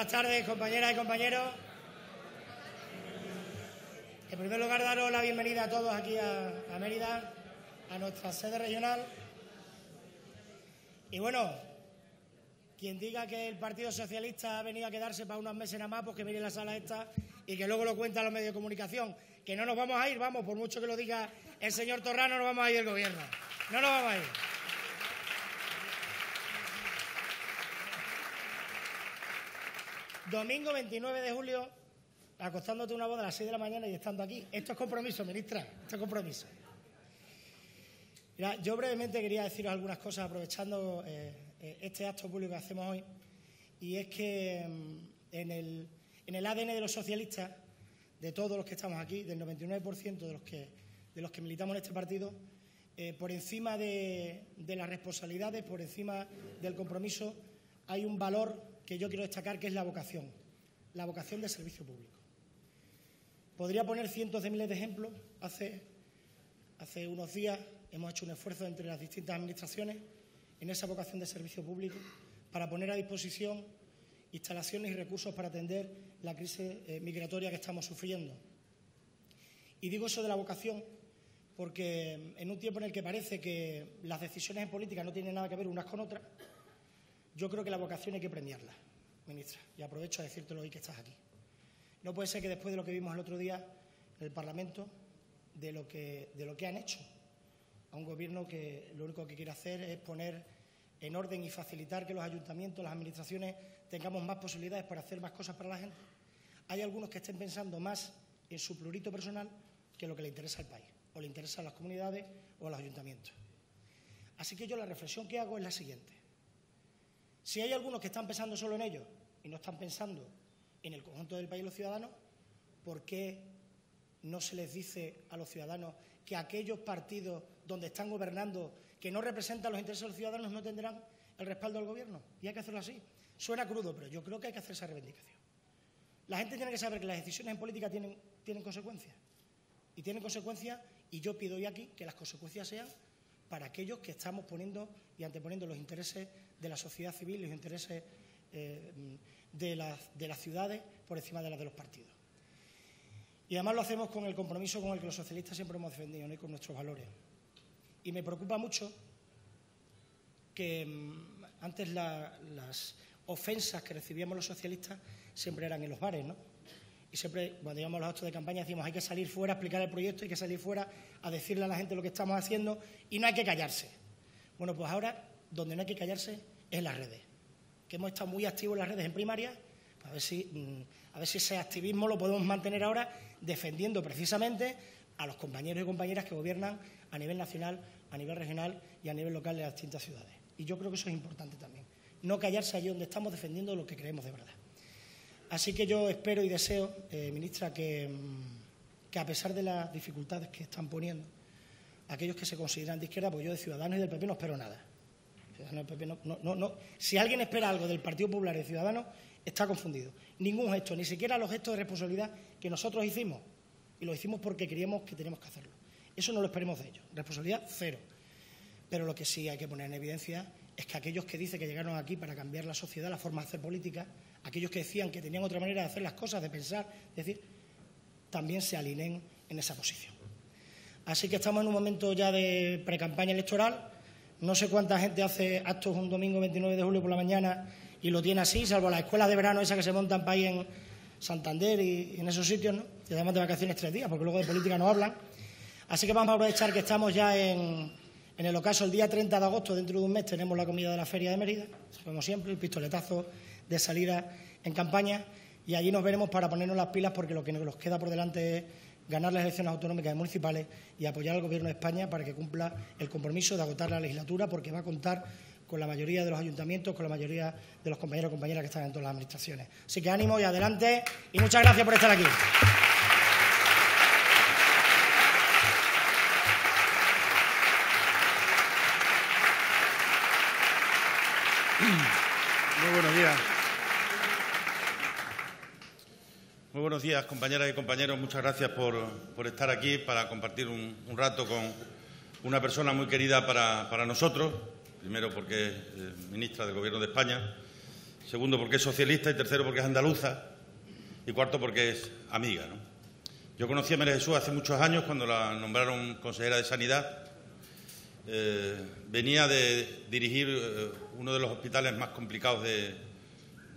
Buenas tardes, compañeras y compañeros. En primer lugar, daros la bienvenida a todos aquí a, Mérida, a nuestra sede regional. Y bueno, quien diga que el Partido Socialista ha venido a quedarse para unos meses nada más, pues que mire la sala esta y que luego lo cuenta a los medios de comunicación. Que no nos vamos a ir, vamos, por mucho que lo diga el señor Torrano, no vamos a ir del gobierno. No nos vamos a ir. Domingo 29 de julio, acostándote una boda a las 6 de la mañana y estando aquí. Esto es compromiso, ministra, esto es compromiso. yo brevemente quería deciros algunas cosas aprovechando eh, eh, este acto público que hacemos hoy. Y es que mm, en, el, ADN de los socialistas, de todos los que estamos aquí, del 99% de los que, de los que militamos en este partido, eh, por encima de las responsabilidades, por encima del compromiso, hay un valor que yo quiero destacar, que es la vocación, la vocación de servicio público. Podría poner cientos de miles de ejemplos. Hace, hace unos días hemos hecho un esfuerzo entre las distintas administraciones en esa vocación de servicio público para poner a disposición instalaciones y recursos para atender la crisis eh, migratoria que estamos sufriendo. Y digo eso de la vocación porque en un tiempo en el que parece que las decisiones en política no tienen nada que ver unas con otras, yo creo que la vocación hay que premiarla, ministra, y aprovecho a decírtelo hoy que estás aquí. No puede ser que después de lo que vimos el otro día en el Parlamento, de lo que, han hecho, a un gobierno que lo único que quiere hacer es poner en orden y facilitar que los ayuntamientos, las administraciones tengamos más posibilidades para hacer más cosas para la gente. Hay algunos que estén pensando más en su plurito personal que lo que le interesa al país, o le interesa a las comunidades o a los ayuntamientos. Así que yo la reflexión que hago es la siguiente. Si hay algunos que están pensando solo en ellos y no están pensando en el conjunto del país y los ciudadanos, ¿por qué no se les dice a los ciudadanos que aquellos partidos donde están gobernando que no representan los intereses de los ciudadanos no tendrán el respaldo del Gobierno? Y hay que hacerlo así. Suena crudo, pero yo creo que hay que hacer esa reivindicación. La gente tiene que saber que las decisiones en política tienen, consecuencias. Y tienen consecuencias, y yo pido hoy aquí que las consecuencias sean para aquellos que estamos poniendo y anteponiendo los intereses de la sociedad civil, los intereses eh, de, las, de las ciudades por encima de las de los partidos. Y además lo hacemos con el compromiso con el que los socialistas siempre hemos defendido y con nuestros valores. Y me preocupa mucho que mm, antes las ofensas que recibíamos los socialistas siempre eran en los bares, ¿no? Y siempre, cuando íbamos a los actos de campaña, decíamos hay que salir fuera a explicar el proyecto, hay que salir fuera a decirle a la gente lo que estamos haciendo y no hay que callarse. Bueno, pues ahora, donde no hay que callarse es en las redes, que hemos estado muy activos en las redes en primaria, a ver si, mm, a ver si ese activismo lo podemos mantener ahora defendiendo precisamente a los compañeros y compañeras que gobiernan a nivel nacional, a nivel regional y a nivel local de las distintas ciudades. Y yo creo que eso es importante también. No callarse allí donde estamos defendiendo lo que creemos de verdad. Así que yo espero y deseo, eh, ministra, que, mm, que, a pesar de las dificultades que están poniendo aquellos que se consideran de izquierda, pues yo de Ciudadanos y del PP no espero nada. Si alguien espera algo del Partido Popular y de Ciudadanos, está confundido. Ningún gesto, ni siquiera los gestos de responsabilidad que nosotros hicimos. Y lo hicimos porque creíamos que teníamos que hacerlo. Eso no lo esperemos de ellos. Responsabilidad cero. Pero lo que sí hay que poner en evidencia es que aquellos que dicen que llegaron aquí para cambiar la sociedad, la forma de hacer política, aquellos que decían que tenían otra manera de hacer las cosas, de pensar, es decir, también se alineen en esa posición. Así que estamos en un momento ya de pre-campaña electoral. No sé cuánta gente hace actos un domingo 29 de julio por la mañana y lo tiene así, salvo las escuelas de verano esas que se montan para ahí en Santander y, en esos sitios, ¿no? Y además de vacaciones tres días, porque luego de política no hablan. Así que vamos a aprovechar que estamos ya en, en el ocaso el día 30 de agosto, dentro de un mes, tenemos la comida de la Feria de Mérida, como siempre, el pistoletazo de salida en campaña, y allí nos veremos para ponernos las pilas porque lo que nos queda por delante es ganar las elecciones autonómicas y municipales y apoyar al Gobierno de España para que cumpla el compromiso de agotar la legislatura, porque va a contar con la mayoría de los ayuntamientos, con la mayoría de los compañeros y compañeras que están en todas las administraciones. Así que ánimo y adelante y muchas gracias por estar aquí. Muy buenos días. Muy buenos días, compañeras y compañeros. Muchas gracias por, estar aquí para compartir un, rato con una persona muy querida para, nosotros. Primero porque es ministra del Gobierno de España. segundo porque es socialista y tercero porque es andaluza y cuarto porque es amiga. Yo conocí a María Jesús hace muchos años cuando la nombraron consejera de Sanidad. Eh, venía de dirigir eh, uno de los hospitales más complicados de,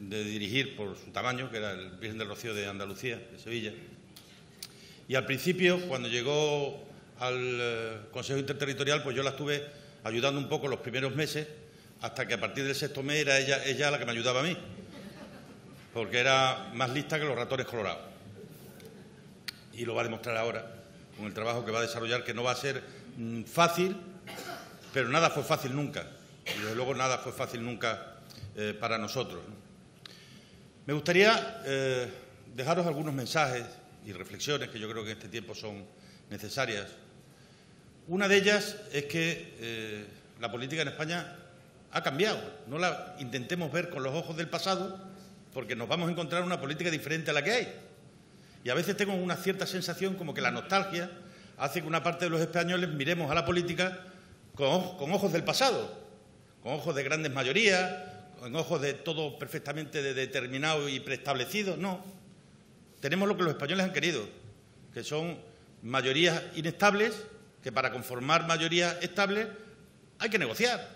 de dirigir por su tamaño, que era el Virgen del Rocío de Andalucía, de Sevilla. Y al principio, cuando llegó al eh, Consejo Interterritorial, pues yo la estuve ayudando un poco los primeros meses, hasta que a partir del sexto mes era ella, ella la que me ayudaba a mí, porque era más lista que los ratones colorados. Y lo va a demostrar ahora, con el trabajo que va a desarrollar, que no va a ser mm, fácil, pero nada fue fácil nunca. Y desde luego nada fue fácil nunca eh, para nosotros. Me gustaría eh, dejaros algunos mensajes y reflexiones que yo creo que en este tiempo son necesarias. Una de ellas es que eh, la política en España ha cambiado. No la intentemos ver con los ojos del pasado, porque nos vamos a encontrar una política diferente a la que hay. Y a veces tengo una cierta sensación como que la nostalgia hace que una parte de los españoles miremos a la política con, con ojos del pasado, con ojos de grandes mayorías, en ojos de todo perfectamente determinado y preestablecido, no. Tenemos lo que los españoles han querido, que son mayorías inestables, que para conformar mayorías estables hay que negociar.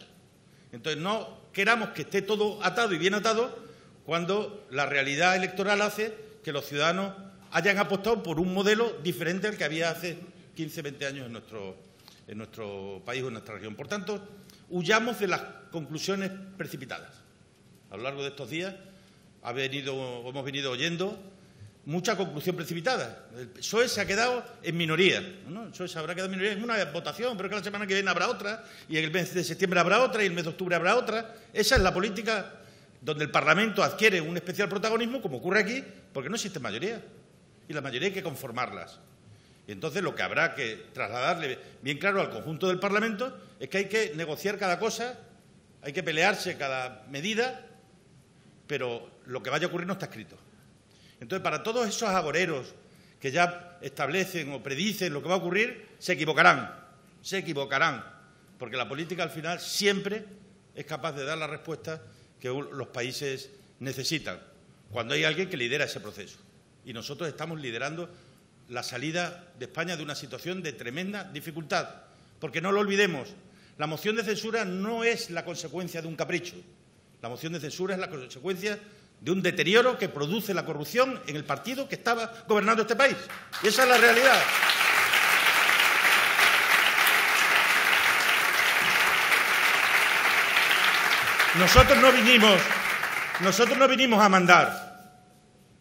Entonces no queramos que esté todo atado y bien atado cuando la realidad electoral hace que los ciudadanos hayan apostado por un modelo diferente al que había hace 15, 20 años en nuestro, en nuestro país o en nuestra región. Por tanto, huyamos de las conclusiones precipitadas a lo largo de estos días ha venido, hemos venido oyendo mucha conclusión precipitada. El PSOE se ha quedado en minoría. ¿no? El PSOE se habrá quedado en minoría en una votación, pero que la semana que viene habrá otra, y en el mes de septiembre habrá otra, y el mes de octubre habrá otra. Esa es la política donde el Parlamento adquiere un especial protagonismo, como ocurre aquí, porque no existe mayoría. Y la mayoría hay que conformarlas. Y entonces lo que habrá que trasladarle bien claro al conjunto del Parlamento es que hay que negociar cada cosa, hay que pelearse cada medida pero lo que vaya a ocurrir no está escrito. Entonces, para todos esos agoreros que ya establecen o predicen lo que va a ocurrir, se equivocarán, se equivocarán, porque la política al final siempre es capaz de dar la respuesta que los países necesitan, cuando hay alguien que lidera ese proceso. Y nosotros estamos liderando la salida de España de una situación de tremenda dificultad, porque no lo olvidemos, la moción de censura no es la consecuencia de un capricho, la moción de censura es la consecuencia de un deterioro que produce la corrupción en el partido que estaba gobernando este país. Y esa es la realidad. Nosotros no vinimos, nosotros no vinimos a mandar.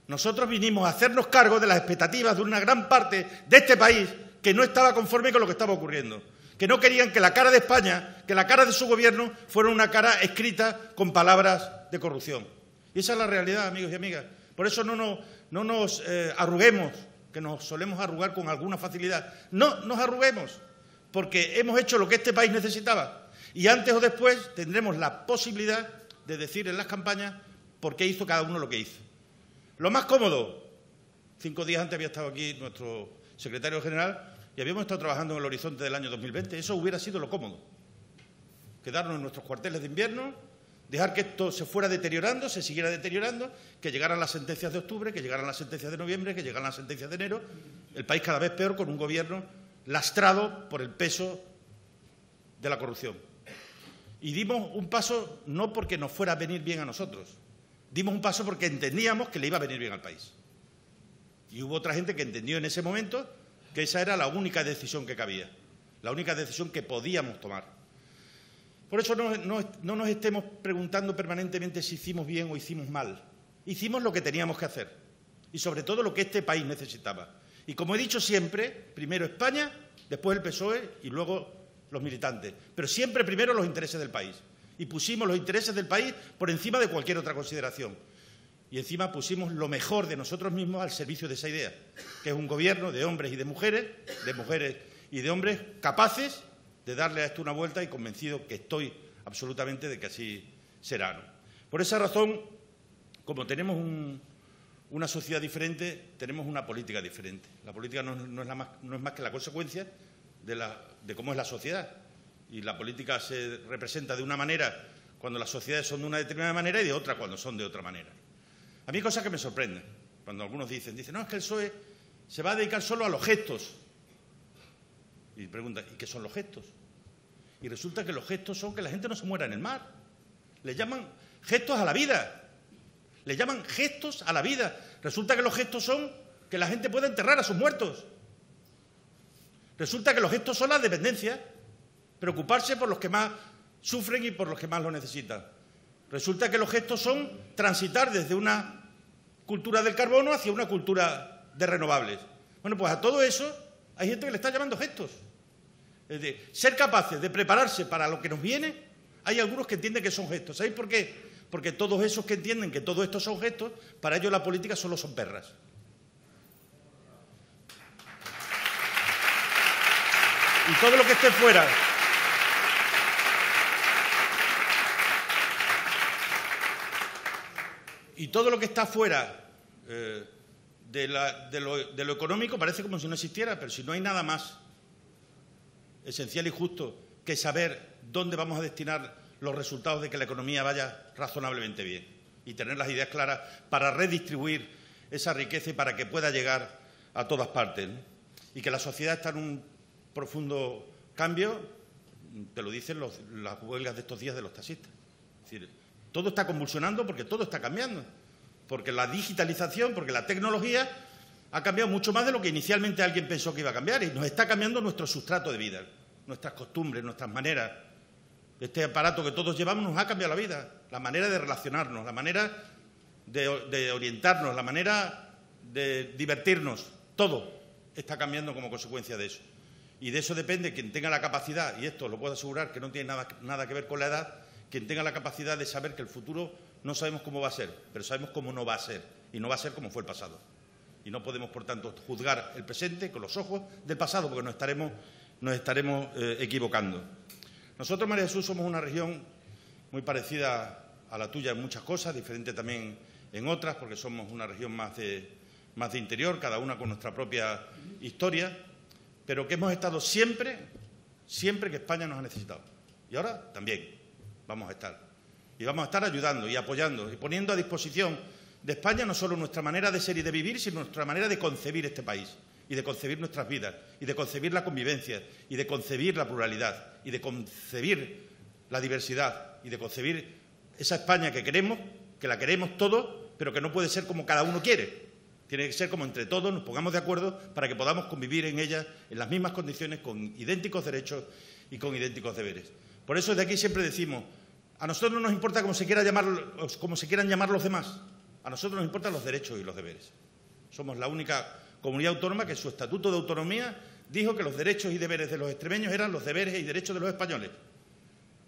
Nosotros vinimos a hacernos cargo de las expectativas de una gran parte de este país que no estaba conforme con lo que estaba ocurriendo que no querían que la cara de España, que la cara de su gobierno fuera una cara escrita con palabras de corrupción. Y esa es la realidad, amigos y amigas. Por eso no nos, no nos eh, arruguemos, que nos solemos arrugar con alguna facilidad. No nos arruguemos, porque hemos hecho lo que este país necesitaba. Y antes o después tendremos la posibilidad de decir en las campañas por qué hizo cada uno lo que hizo. Lo más cómodo, cinco días antes había estado aquí nuestro secretario general, y habíamos estado trabajando en el horizonte del año 2020, eso hubiera sido lo cómodo. Quedarnos en nuestros cuarteles de invierno, dejar que esto se fuera deteriorando, se siguiera deteriorando, que llegaran las sentencias de octubre, que llegaran las sentencias de noviembre, que llegaran las sentencias de enero, el país cada vez peor con un gobierno lastrado por el peso de la corrupción. Y dimos un paso no porque nos fuera a venir bien a nosotros, dimos un paso porque entendíamos que le iba a venir bien al país. Y hubo otra gente que entendió en ese momento que esa era la única decisión que cabía, la única decisión que podíamos tomar. Por eso no, nos estemos preguntando permanentemente si hicimos bien o hicimos mal. Hicimos lo que teníamos que hacer y sobre todo lo que este país necesitaba. Y como he dicho siempre, primero España, después el PSOE y luego los militantes. Pero siempre primero los intereses del país. Y pusimos los intereses del país por encima de cualquier otra consideración y encima pusimos lo mejor de nosotros mismos al servicio de esa idea, que es un gobierno de hombres y de mujeres, de mujeres y de hombres capaces de darle a esto una vuelta y convencido que estoy absolutamente de que así será. Por esa razón, como tenemos una sociedad diferente, tenemos una política diferente. La política no, es, más, no es, más, que la consecuencia de, de cómo es la sociedad. Y la política se representa de una manera cuando las sociedades son de una determinada manera y de otra cuando son de otra manera. A mí cosas que me sorprenden, cuando algunos dicen, dicen, no, es que el PSOE se va a dedicar solo a los gestos. Y pregunta, ¿y qué son los gestos? Y resulta que los gestos son que la gente no se muera en el mar. Le llaman gestos a la vida. Le llaman gestos a la vida. Resulta que los gestos son que la gente pueda enterrar a sus muertos. Resulta que los gestos son la dependencia, preocuparse por los que más sufren y por los que más lo necesitan. Resulta que los gestos son transitar desde una cultura del carbono hacia una cultura de renovables. Bueno, pues a todo eso hay gente que le está llamando gestos. Es decir, ser capaces de prepararse para lo que nos viene, hay algunos que entienden que son gestos. ¿Sabéis por qué? Porque todos esos que entienden que todo esto son gestos, para ellos la política solo son perras. Y todo lo que esté fuera. Y todo lo que está fuera eh, de, lo, de lo económico parece como si no existiera, pero si no hay nada más esencial y justo que saber dónde vamos a destinar los resultados de que la economía vaya razonablemente bien y tener las ideas claras para redistribuir esa riqueza y para que pueda llegar a todas partes. Y que la sociedad está en un profundo cambio, te lo dicen las huelgas de estos días de los taxistas. Es decir, todo está convulsionando porque todo está cambiando, porque la digitalización, porque la tecnología ha cambiado mucho más de lo que inicialmente alguien pensó que iba a cambiar y nos está cambiando nuestro sustrato de vida, nuestras costumbres, nuestras maneras. Este aparato que todos llevamos nos ha cambiado la vida, la manera de relacionarnos, la manera de, orientarnos, la manera de divertirnos, todo está cambiando como consecuencia de eso. Y de eso depende quien tenga la capacidad, y esto lo puedo asegurar que no tiene nada, nada que ver con la edad, quien tenga la capacidad de saber que el futuro no sabemos cómo va a ser, pero sabemos cómo no va a ser, y no va a ser como fue el pasado y no podemos, por tanto, juzgar el presente con los ojos del pasado, porque nos estaremos, nos estaremos eh, equivocando. Nosotros, María Jesús, somos una región muy parecida a la tuya en muchas cosas, diferente también en otras, porque somos una región más de, más de interior, cada una con nuestra propia historia, pero que hemos estado siempre, siempre que España nos ha necesitado. Y ahora también vamos a estar. Y vamos a estar ayudando y apoyando y poniendo a disposición de España no solo nuestra manera de ser y de vivir, sino nuestra manera de concebir este país y de concebir nuestras vidas y de concebir la convivencia y de concebir la pluralidad y de concebir la diversidad y de concebir esa España que queremos, que la queremos todos, pero que no puede ser como cada uno quiere. Tiene que ser como entre todos nos pongamos de acuerdo para que podamos convivir en ella en las mismas condiciones, con idénticos derechos y con idénticos deberes. Por eso desde aquí siempre decimos, a nosotros no nos importa cómo se, quiera se quieran llamar los demás, a nosotros nos importan los derechos y los deberes. Somos la única comunidad autónoma que en su estatuto de autonomía dijo que los derechos y deberes de los extremeños eran los deberes y derechos de los españoles.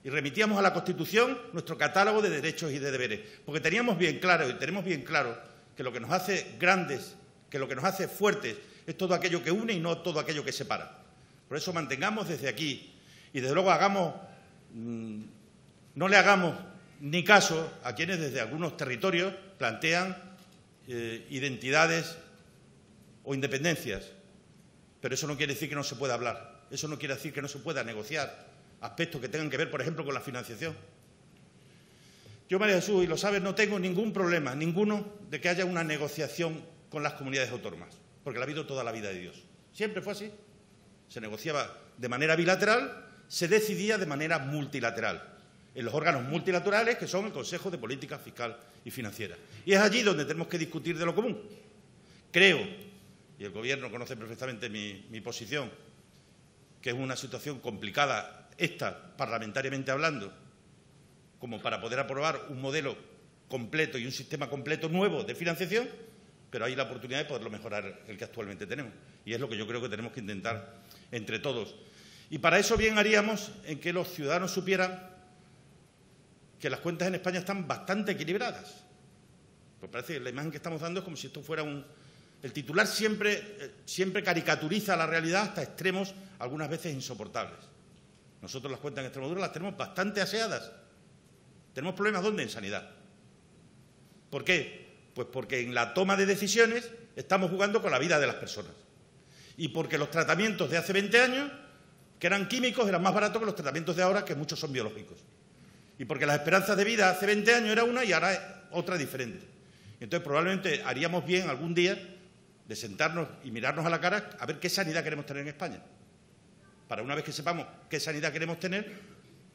Y remitíamos a la Constitución nuestro catálogo de derechos y de deberes, porque teníamos bien claro y tenemos bien claro que lo que nos hace grandes, que lo que nos hace fuertes es todo aquello que une y no todo aquello que separa. Por eso mantengamos desde aquí y desde luego hagamos, no le hagamos ni caso a quienes desde algunos territorios plantean eh, identidades o independencias. Pero eso no quiere decir que no se pueda hablar. Eso no quiere decir que no se pueda negociar aspectos que tengan que ver, por ejemplo, con la financiación. Yo, María Jesús, y lo sabes, no tengo ningún problema, ninguno, de que haya una negociación con las comunidades autónomas, porque la ha habido toda la vida de Dios. Siempre fue así. Se negociaba de manera bilateral, se decidía de manera multilateral en los órganos multilaterales que son el Consejo de Política Fiscal y Financiera. Y es allí donde tenemos que discutir de lo común. Creo, y el Gobierno conoce perfectamente mi, posición, que es una situación complicada esta, parlamentariamente hablando, como para poder aprobar un modelo completo y un sistema completo nuevo de financiación, pero hay la oportunidad de poderlo mejorar el que actualmente tenemos. Y es lo que yo creo que tenemos que intentar entre todos. Y para eso bien haríamos en que los ciudadanos supieran que las cuentas en España están bastante equilibradas. Pues parece que la imagen que estamos dando es como si esto fuera un... El titular siempre, eh, siempre caricaturiza la realidad hasta extremos, algunas veces insoportables. Nosotros las cuentas en Extremadura las tenemos bastante aseadas. Tenemos problemas ¿dónde? En sanidad. ¿Por qué? Pues porque en la toma de decisiones estamos jugando con la vida de las personas. Y porque los tratamientos de hace 20 años, que eran químicos, eran más baratos que los tratamientos de ahora, que muchos son biológicos. Y porque las esperanzas de vida hace 20 años era una y ahora es otra diferente. Entonces, probablemente haríamos bien algún día de sentarnos y mirarnos a la cara a ver qué sanidad queremos tener en España. Para una vez que sepamos qué sanidad queremos tener,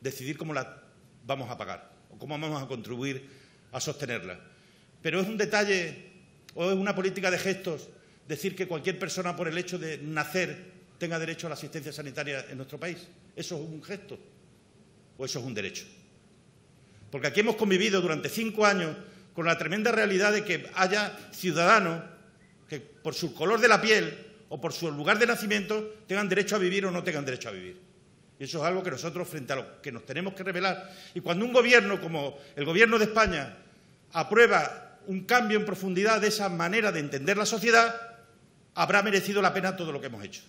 decidir cómo la vamos a pagar o cómo vamos a contribuir a sostenerla. Pero es un detalle o es una política de gestos decir que cualquier persona por el hecho de nacer tenga derecho a la asistencia sanitaria en nuestro país. ¿Eso es un gesto o eso es un derecho? Porque aquí hemos convivido durante cinco años con la tremenda realidad de que haya ciudadanos que por su color de la piel o por su lugar de nacimiento tengan derecho a vivir o no tengan derecho a vivir. Y eso es algo que nosotros, frente a lo que nos tenemos que revelar, y cuando un gobierno como el gobierno de España aprueba un cambio en profundidad de esa manera de entender la sociedad, habrá merecido la pena todo lo que hemos hecho.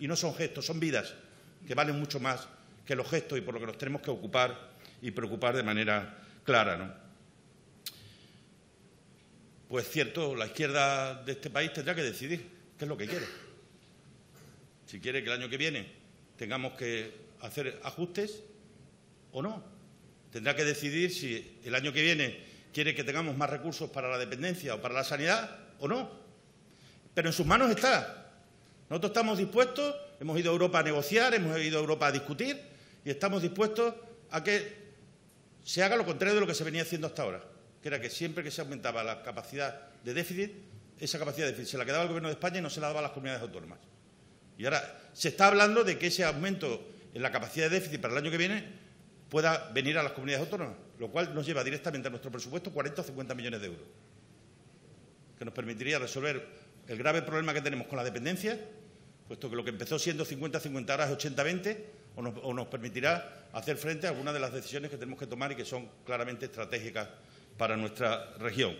Y no son gestos, son vidas que valen mucho más que los gestos y por lo que nos tenemos que ocupar y preocupar de manera clara. ¿no? Pues cierto, la izquierda de este país tendrá que decidir qué es lo que quiere. Si quiere que el año que viene tengamos que hacer ajustes o no. Tendrá que decidir si el año que viene quiere que tengamos más recursos para la dependencia o para la sanidad o no. Pero en sus manos está. Nosotros estamos dispuestos, hemos ido a Europa a negociar, hemos ido a Europa a discutir y estamos dispuestos a que se haga lo contrario de lo que se venía haciendo hasta ahora, que era que siempre que se aumentaba la capacidad de déficit, esa capacidad de déficit se la quedaba el Gobierno de España y no se la daba a las comunidades autónomas. Y ahora se está hablando de que ese aumento en la capacidad de déficit para el año que viene pueda venir a las comunidades autónomas, lo cual nos lleva directamente a nuestro presupuesto 40 o 50 millones de euros, que nos permitiría resolver el grave problema que tenemos con la dependencia, puesto que lo que empezó siendo 50-50 ahora es 80-20, o nos, permitirá hacer frente a algunas de las decisiones que tenemos que tomar y que son claramente estratégicas para nuestra región.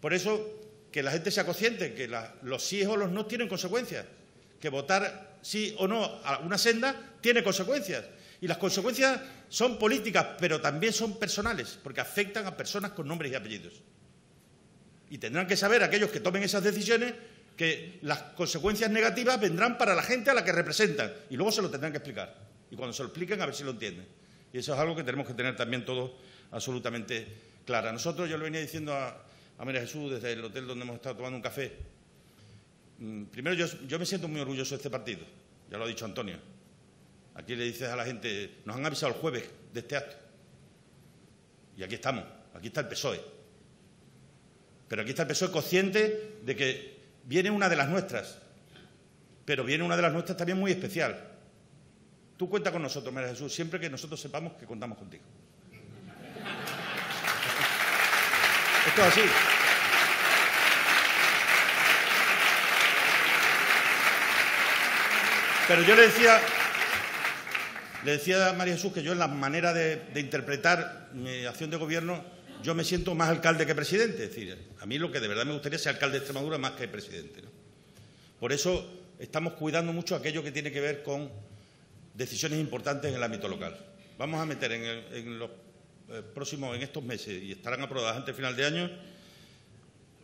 Por eso, que la gente sea consciente que los sí o los no tienen consecuencias, que votar sí o no a una senda tiene consecuencias. Y las consecuencias son políticas, pero también son personales, porque afectan a personas con nombres y apellidos. Y tendrán que saber aquellos que tomen esas decisiones que las consecuencias negativas vendrán para la gente a la que representan y luego se lo tendrán que explicar. Y cuando se lo expliquen, a ver si lo entienden. Y eso es algo que tenemos que tener también todos absolutamente clara. Nosotros, yo le venía diciendo a, María Jesús desde el hotel donde hemos estado tomando un café. Mm, primero, yo, yo me siento muy orgulloso de este partido, ya lo ha dicho Antonio. Aquí le dices a la gente, nos han avisado el jueves de este acto. Y aquí estamos, aquí está el PSOE. Pero aquí está el PSOE consciente de que viene una de las nuestras, pero viene una de las nuestras también muy especial. Tú cuenta con nosotros, María Jesús, siempre que nosotros sepamos que contamos contigo. Esto es así. Pero yo le decía, le decía a María Jesús que yo en la manera de, de, interpretar mi acción de gobierno, yo me siento más alcalde que presidente. Es decir, a mí lo que de verdad me gustaría es ser alcalde de Extremadura más que presidente. ¿no? Por eso estamos cuidando mucho aquello que tiene que ver con decisiones importantes en el ámbito local. Vamos a meter en, los eh, próximos, en estos meses, y estarán aprobadas antes del final de año,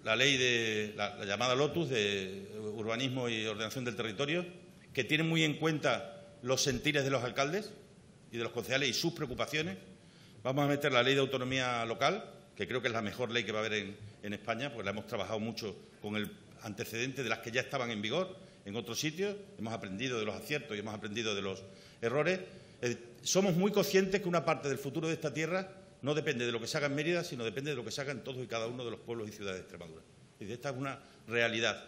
la ley de la, llamada Lotus de urbanismo y ordenación del territorio, que tiene muy en cuenta los sentires de los alcaldes y de los concejales y sus preocupaciones. Vamos a meter la ley de autonomía local, que creo que es la mejor ley que va a haber en, España, porque la hemos trabajado mucho con el antecedente de las que ya estaban en vigor en otros sitios, hemos aprendido de los aciertos y hemos aprendido de los errores. Somos muy conscientes que una parte del futuro de esta tierra no depende de lo que se haga en Mérida, sino depende de lo que se haga en todos y cada uno de los pueblos y ciudades de Extremadura. Y esta es una realidad.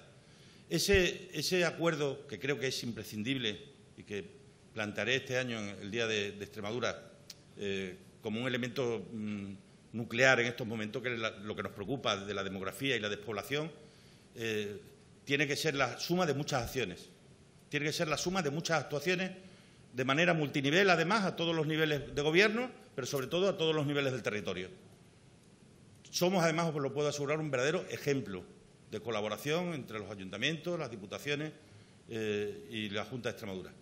Ese, acuerdo, que creo que es imprescindible y que plantearé este año, en el Día de, Extremadura, eh, como un elemento mm, nuclear en estos momentos, que es lo que nos preocupa de la demografía y la despoblación, eh, tiene que ser la suma de muchas acciones. Tiene que ser la suma de muchas actuaciones de manera multinivel, además, a todos los niveles de gobierno, pero sobre todo a todos los niveles del territorio. Somos, además, os lo puedo asegurar, un verdadero ejemplo de colaboración entre los ayuntamientos, las diputaciones eh, y la Junta de Extremadura.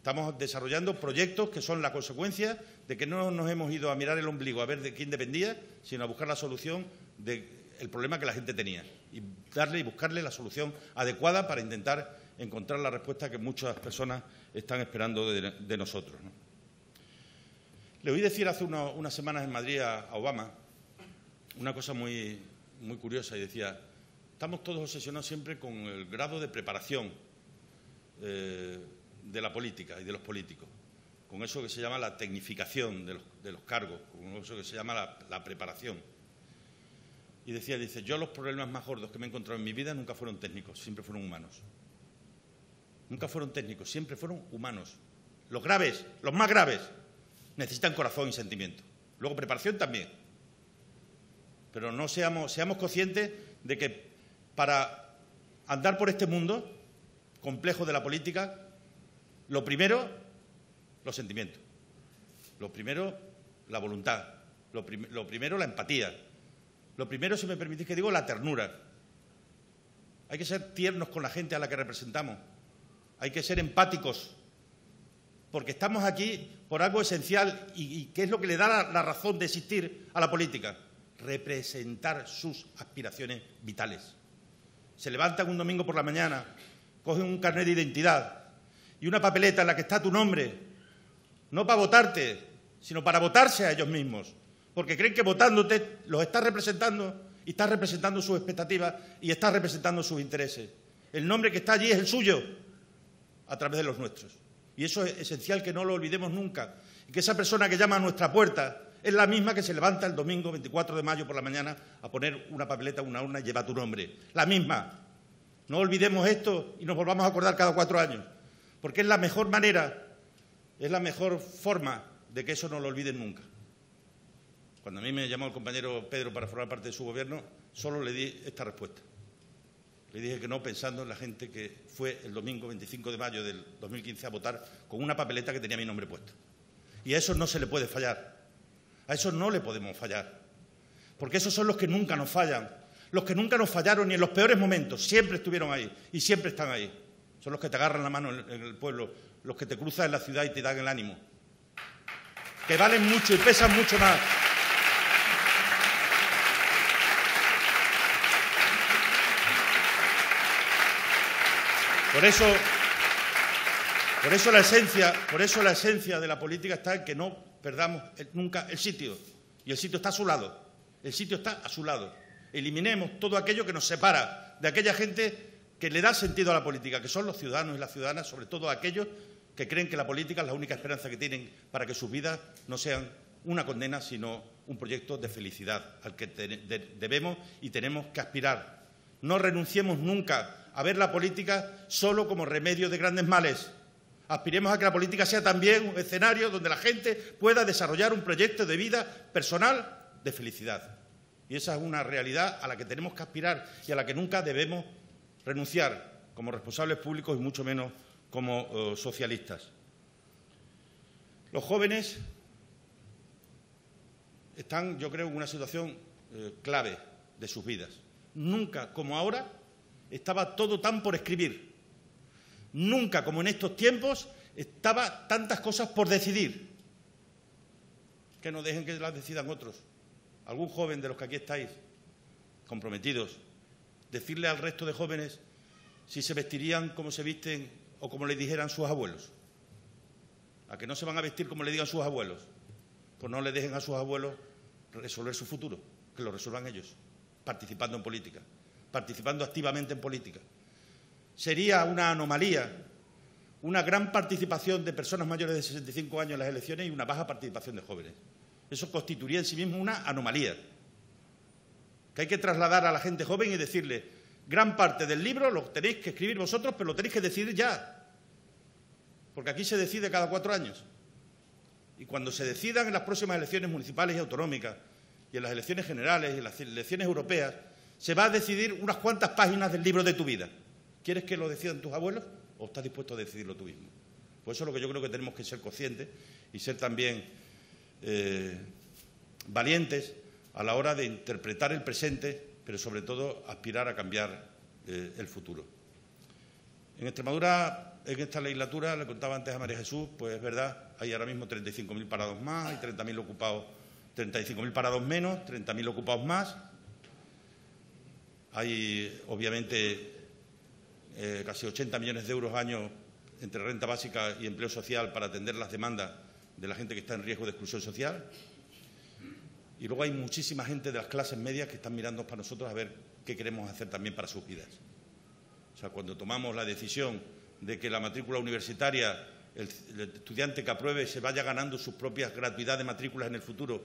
Estamos desarrollando proyectos que son la consecuencia de que no nos hemos ido a mirar el ombligo a ver de quién dependía, sino a buscar la solución del problema que la gente tenía y darle y buscarle la solución adecuada para intentar encontrar la respuesta que muchas personas están esperando de, nosotros. Le oí decir hace unas semanas en Madrid a, Obama una cosa muy, muy curiosa y decía, estamos todos obsesionados siempre con el grado de preparación eh, de la política y de los políticos, con eso que se llama la tecnificación de los, cargos, con eso que se llama la, la, preparación. Y decía, dice, yo los problemas más gordos que me he encontrado en mi vida nunca fueron técnicos, siempre fueron humanos. Nunca fueron técnicos, siempre fueron humanos. Los graves, los más graves, necesitan corazón y sentimiento. Luego preparación también. Pero no seamos, seamos conscientes de que para andar por este mundo complejo de la política, lo primero, los sentimientos. Lo primero, la voluntad. Lo, primero, la empatía. Lo primero, si me permitís que digo, la ternura. Hay que ser tiernos con la gente a la que representamos. Hay que ser empáticos porque estamos aquí por algo esencial y, que es lo que le da la, razón de existir a la política, representar sus aspiraciones vitales. Se levantan un domingo por la mañana, cogen un carnet de identidad y una papeleta en la que está tu nombre, no para votarte, sino para votarse a ellos mismos, porque creen que votándote los estás representando y estás representando sus expectativas y estás representando sus intereses. El nombre que está allí es el suyo, a través de los nuestros. Y eso es esencial que no lo olvidemos nunca. Y que esa persona que llama a nuestra puerta es la misma que se levanta el domingo 24 de mayo por la mañana a poner una papeleta, una urna y lleva tu nombre. La misma. No olvidemos esto y nos volvamos a acordar cada cuatro años. Porque es la mejor manera, es la mejor forma de que eso no lo olviden nunca. Cuando a mí me llamó el compañero Pedro para formar parte de su gobierno, solo le di esta respuesta. Le dije que no pensando en la gente que fue el domingo 25 de mayo del 2015 a votar con una papeleta que tenía mi nombre puesto. Y a eso no se le puede fallar. A eso no le podemos fallar. Porque esos son los que nunca nos fallan. Los que nunca nos fallaron ni en los peores momentos. Siempre estuvieron ahí y siempre están ahí. Son los que te agarran la mano en el pueblo, los que te cruzan en la ciudad y te dan el ánimo. Que valen mucho y pesan mucho más Por eso, por eso la esencia, por eso la esencia de la política está en que no perdamos nunca el sitio. Y el sitio está a su lado. El sitio está a su lado. Eliminemos todo aquello que nos separa de aquella gente que le da sentido a la política, que son los ciudadanos y las ciudadanas, sobre todo aquellos que creen que la política es la única esperanza que tienen para que sus vidas no sean una condena, sino un proyecto de felicidad al que debemos y tenemos que aspirar. No renunciemos nunca a ver la política solo como remedio de grandes males. Aspiremos a que la política sea también un escenario donde la gente pueda desarrollar un proyecto de vida personal de felicidad. Y esa es una realidad a la que tenemos que aspirar y a la que nunca debemos renunciar como responsables públicos y mucho menos como eh, socialistas. Los jóvenes están, yo creo, en una situación eh, clave de sus vidas. Nunca como ahora estaba todo tan por escribir. Nunca, como en estos tiempos, estaba tantas cosas por decidir. Que no dejen que las decidan otros. Algún joven de los que aquí estáis, comprometidos, decirle al resto de jóvenes si se vestirían como se visten o como le dijeran sus abuelos. A que no se van a vestir como le digan sus abuelos. Pues no le dejen a sus abuelos resolver su futuro, que lo resuelvan ellos, participando en política participando activamente en política. Sería una anomalía una gran participación de personas mayores de 65 años en las elecciones y una baja participación de jóvenes. Eso constituiría en sí mismo una anomalía que hay que trasladar a la gente joven y decirle, gran parte del libro lo tenéis que escribir vosotros, pero lo tenéis que decidir ya, porque aquí se decide cada cuatro años. Y cuando se decidan en las próximas elecciones municipales y autonómicas, y en las elecciones generales y en las elecciones europeas, se va a decidir unas cuantas páginas del libro de tu vida. ¿Quieres que lo decidan tus abuelos o estás dispuesto a decidirlo tú mismo? Pues eso es lo que yo creo que tenemos que ser conscientes y ser también eh, valientes a la hora de interpretar el presente, pero sobre todo aspirar a cambiar eh, el futuro. En Extremadura, en esta legislatura, le contaba antes a María Jesús, pues es verdad, hay ahora mismo 35.000 parados más, hay 30.000 ocupados, 35.000 parados menos, 30.000 ocupados más, hay, obviamente, eh, casi 80 millones de euros año entre renta básica y empleo social para atender las demandas de la gente que está en riesgo de exclusión social. Y luego hay muchísima gente de las clases medias que están mirando para nosotros a ver qué queremos hacer también para sus vidas. O sea, cuando tomamos la decisión de que la matrícula universitaria, el, estudiante que apruebe se vaya ganando sus propias gratuidad de matrículas en el futuro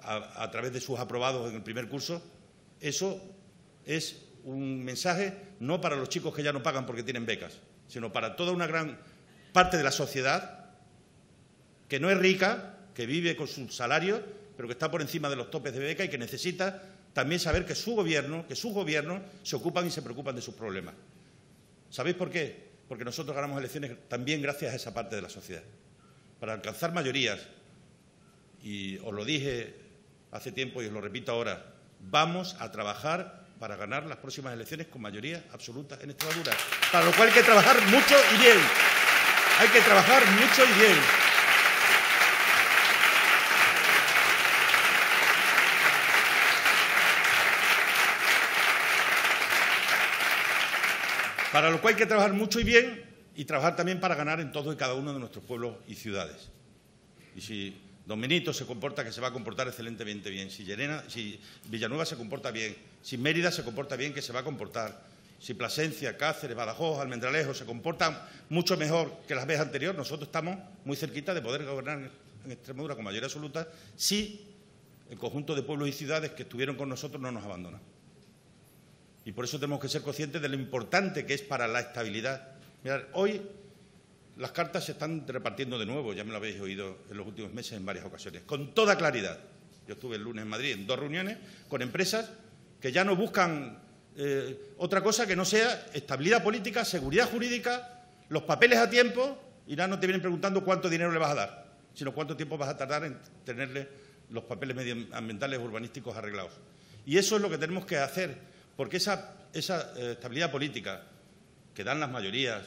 a, a través de sus aprobados en el primer curso, eso es un mensaje no para los chicos que ya no pagan porque tienen becas, sino para toda una gran parte de la sociedad que no es rica, que vive con su salario, pero que está por encima de los topes de beca y que necesita también saber que su gobierno, que sus gobiernos se ocupan y se preocupan de sus problemas. ¿Sabéis por qué? Porque nosotros ganamos elecciones también gracias a esa parte de la sociedad. Para alcanzar mayorías, y os lo dije hace tiempo y os lo repito ahora, vamos a trabajar para ganar las próximas elecciones con mayoría absoluta en Extremadura. Para lo cual hay que trabajar mucho y bien. Hay que trabajar mucho y bien. Para lo cual hay que trabajar mucho y bien y trabajar también para ganar en todos y cada uno de nuestros pueblos y ciudades. Y si Don Benito se comporta que se va a comportar excelentemente bien, si, si Villanueva se comporta bien, si Mérida se comporta bien, que se va a comportar, si Plasencia, Cáceres, Badajoz, Almendralejo se comportan mucho mejor que las veces anteriores, nosotros estamos muy cerquita de poder gobernar en Extremadura con mayoría absoluta si el conjunto de pueblos y ciudades que estuvieron con nosotros no nos abandonan. Y por eso tenemos que ser conscientes de lo importante que es para la estabilidad. Mirad, hoy las cartas se están repartiendo de nuevo, ya me lo habéis oído en los últimos meses en varias ocasiones, con toda claridad. Yo estuve el lunes en Madrid en dos reuniones con empresas que ya no buscan eh, otra cosa que no sea estabilidad política, seguridad jurídica, los papeles a tiempo y ya no te vienen preguntando cuánto dinero le vas a dar, sino cuánto tiempo vas a tardar en tenerle los papeles medioambientales urbanísticos arreglados. Y eso es lo que tenemos que hacer porque esa, eh, estabilidad política que dan las mayorías,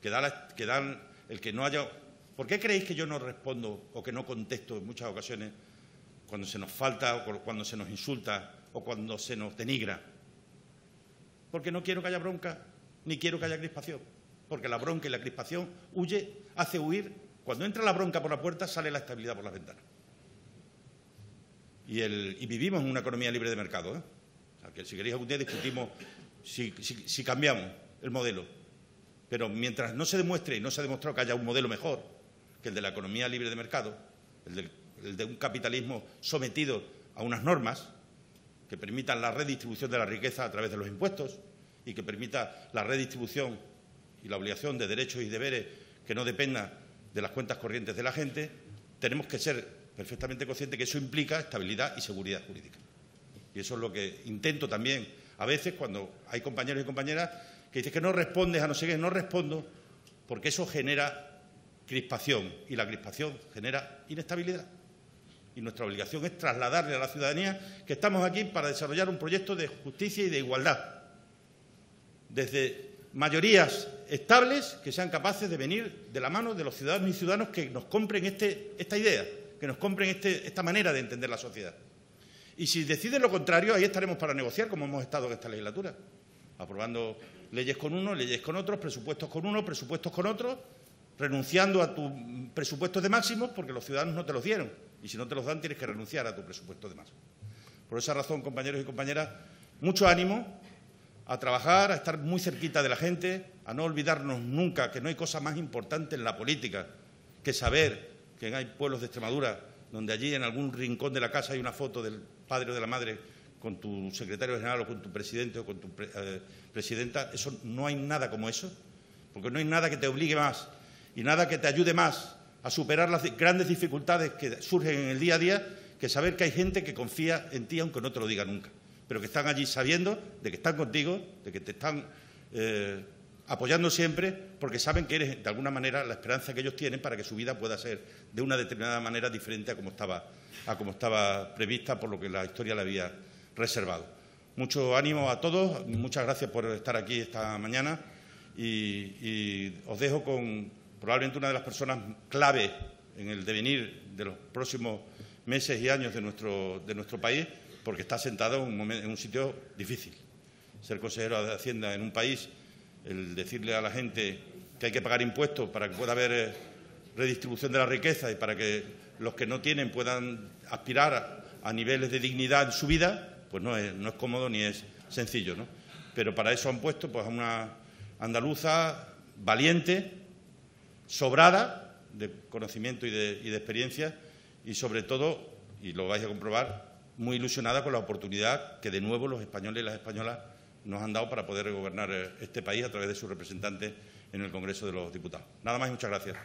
que, dan el que no haya... ¿Por qué creéis que yo no respondo o que no contesto en muchas ocasiones cuando se nos falta o cuando se nos insulta o cuando se nos denigra? Porque no quiero que haya bronca ni quiero que haya crispación. Porque la bronca y la crispación huye, hace huir. Cuando entra la bronca por la puerta, sale la estabilidad por las ventanas. Y, y vivimos en una economía libre de mercado. ¿eh? Si queréis algún día discutimos si, cambiamos el modelo. Pero mientras no se demuestre y no se ha demostrado que haya un modelo mejor que el de la economía libre de mercado, el, de un capitalismo sometido a unas normas que permitan la redistribución de la riqueza a través de los impuestos y que permita la redistribución y la obligación de derechos y deberes que no dependa de las cuentas corrientes de la gente, tenemos que ser perfectamente conscientes que eso implica estabilidad y seguridad jurídica. Y eso es lo que intento también a veces cuando hay compañeros y compañeras que dicen que no respondes a no sé qué, no respondo porque eso genera crispación y la crispación genera inestabilidad. Y nuestra obligación es trasladarle a la ciudadanía que estamos aquí para desarrollar un proyecto de justicia y de igualdad. Desde mayorías estables que sean capaces de venir de la mano de los ciudadanos y ciudadanos que nos compren este, esta idea, que nos compren este, esta manera de entender la sociedad. Y si deciden lo contrario, ahí estaremos para negociar, como hemos estado en esta legislatura, aprobando leyes con uno, leyes con otros, presupuestos con uno, presupuestos con otros, renunciando a tus presupuestos de máximos porque los ciudadanos no te los dieron. Y si no te los dan, tienes que renunciar a tu presupuesto de máximos. Por esa razón, compañeros y compañeras, mucho ánimo a trabajar, a estar muy cerquita de la gente, a no olvidarnos nunca que no hay cosa más importante en la política que saber que hay pueblos de Extremadura donde allí en algún rincón de la casa hay una foto del padre o de la madre con tu secretario general o con tu presidente o con tu eh, presidenta, eso no hay nada como eso, porque no hay nada que te obligue más y nada que te ayude más a superar las grandes dificultades que surgen en el día a día que saber que hay gente que confía en ti aunque no te lo diga nunca, pero que están allí sabiendo de que están contigo, de que te están eh, apoyando siempre, porque saben que eres de alguna manera la esperanza que ellos tienen para que su vida pueda ser de una determinada manera diferente a como estaba a como estaba prevista por lo que la historia le había reservado. Mucho ánimo a todos, muchas gracias por estar aquí esta mañana y, os dejo con probablemente una de las personas clave en el devenir de los próximos meses y años de nuestro, de nuestro país, porque está sentado en un, en un sitio difícil. Ser consejero de Hacienda en un país, el decirle a la gente que hay que pagar impuestos para que pueda haber redistribución de la riqueza y para que los que no tienen puedan aspirar a, niveles de dignidad en su vida, pues no es, no es cómodo ni es sencillo, ¿no? Pero para eso han puesto pues, a una andaluza valiente, sobrada de conocimiento y de, y de experiencia y, sobre todo, y lo vais a comprobar, muy ilusionada con la oportunidad que de nuevo los españoles y las españolas nos han dado para poder gobernar eh, este país a través de sus representantes en el Congreso de los Diputados. Nada más y muchas gracias.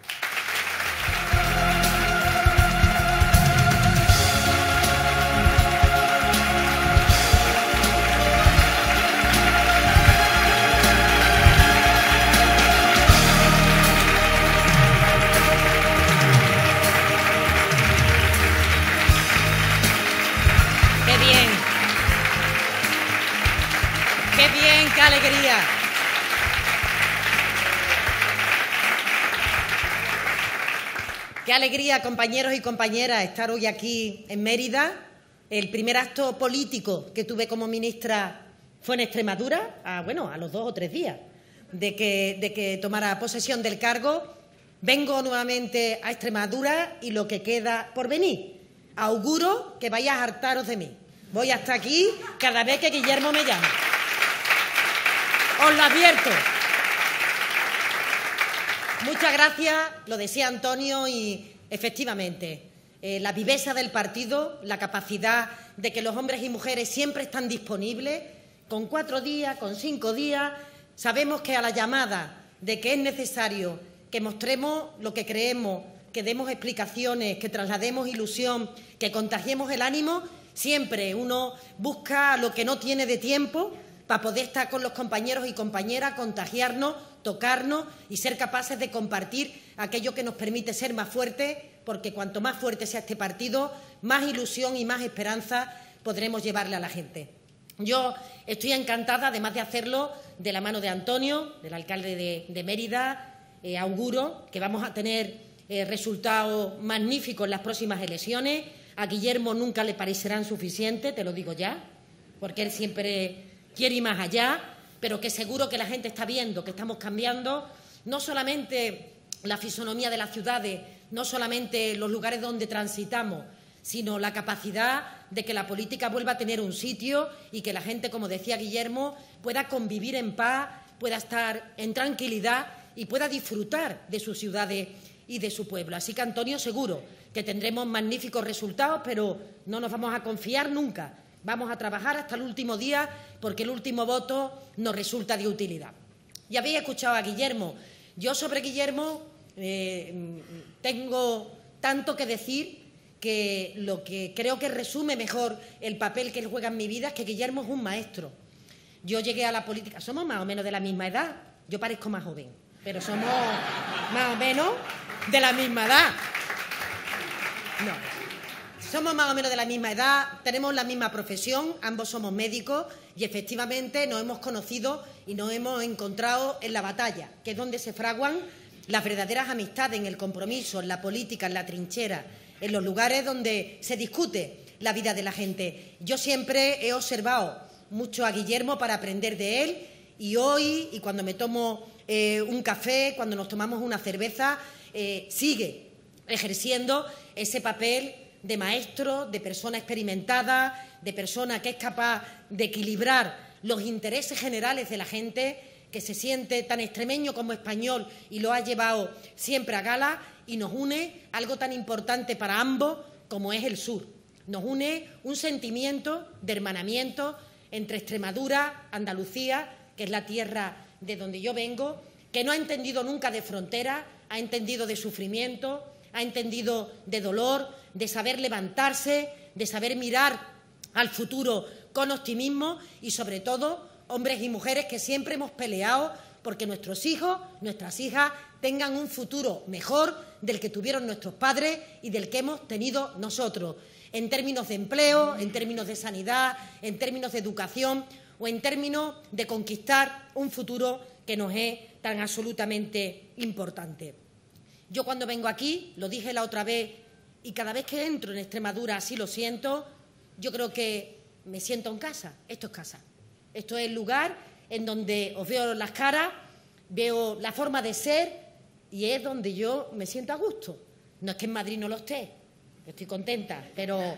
Alegría, compañeros y compañeras, estar hoy aquí en Mérida. El primer acto político que tuve como ministra fue en Extremadura, a, bueno, a los dos o tres días de que, de que tomara posesión del cargo. Vengo nuevamente a Extremadura y lo que queda por venir. Auguro que vayáis a hartaros de mí. Voy hasta aquí cada vez que Guillermo me llame. Os lo advierto. Muchas gracias, lo decía Antonio, y efectivamente, eh, la viveza del partido, la capacidad de que los hombres y mujeres siempre están disponibles, con cuatro días, con cinco días, sabemos que a la llamada de que es necesario que mostremos lo que creemos, que demos explicaciones, que traslademos ilusión, que contagiemos el ánimo, siempre uno busca lo que no tiene de tiempo para poder estar con los compañeros y compañeras, contagiarnos, tocarnos y ser capaces de compartir aquello que nos permite ser más fuertes, porque cuanto más fuerte sea este partido, más ilusión y más esperanza podremos llevarle a la gente. Yo estoy encantada, además de hacerlo de la mano de Antonio, del alcalde de, Mérida, eh, auguro que vamos a tener eh, resultados magníficos en las próximas elecciones. A Guillermo nunca le parecerán suficientes, te lo digo ya, porque él siempre quiere ir más allá, pero que seguro que la gente está viendo que estamos cambiando no solamente la fisonomía de las ciudades, no solamente los lugares donde transitamos, sino la capacidad de que la política vuelva a tener un sitio y que la gente, como decía Guillermo, pueda convivir en paz, pueda estar en tranquilidad y pueda disfrutar de sus ciudades y de su pueblo. Así que, Antonio, seguro que tendremos magníficos resultados, pero no nos vamos a confiar nunca Vamos a trabajar hasta el último día porque el último voto nos resulta de utilidad. Ya habéis escuchado a Guillermo. Yo sobre Guillermo eh, tengo tanto que decir que lo que creo que resume mejor el papel que él juega en mi vida es que Guillermo es un maestro. Yo llegué a la política, somos más o menos de la misma edad, yo parezco más joven, pero somos más o menos de la misma edad. No, somos más o menos de la misma edad, tenemos la misma profesión, ambos somos médicos y efectivamente nos hemos conocido y nos hemos encontrado en la batalla, que es donde se fraguan las verdaderas amistades, en el compromiso, en la política, en la trinchera, en los lugares donde se discute la vida de la gente. Yo siempre he observado mucho a Guillermo para aprender de él y hoy, y cuando me tomo eh, un café, cuando nos tomamos una cerveza, eh, sigue ejerciendo ese papel de maestro, de persona experimentada, de persona que es capaz de equilibrar los intereses generales de la gente, que se siente tan extremeño como español y lo ha llevado siempre a gala y nos une algo tan importante para ambos como es el sur. Nos une un sentimiento de hermanamiento entre Extremadura, Andalucía, que es la tierra de donde yo vengo, que no ha entendido nunca de frontera, ha entendido de sufrimiento, ha entendido de dolor, de saber levantarse, de saber mirar al futuro con optimismo y, sobre todo, hombres y mujeres que siempre hemos peleado porque nuestros hijos, nuestras hijas, tengan un futuro mejor del que tuvieron nuestros padres y del que hemos tenido nosotros, en términos de empleo, en términos de sanidad, en términos de educación o en términos de conquistar un futuro que nos es tan absolutamente importante. Yo cuando vengo aquí, lo dije la otra vez y cada vez que entro en Extremadura así lo siento, yo creo que me siento en casa. Esto es casa. Esto es el lugar en donde os veo las caras, veo la forma de ser y es donde yo me siento a gusto. No es que en Madrid no lo esté, estoy contenta, pero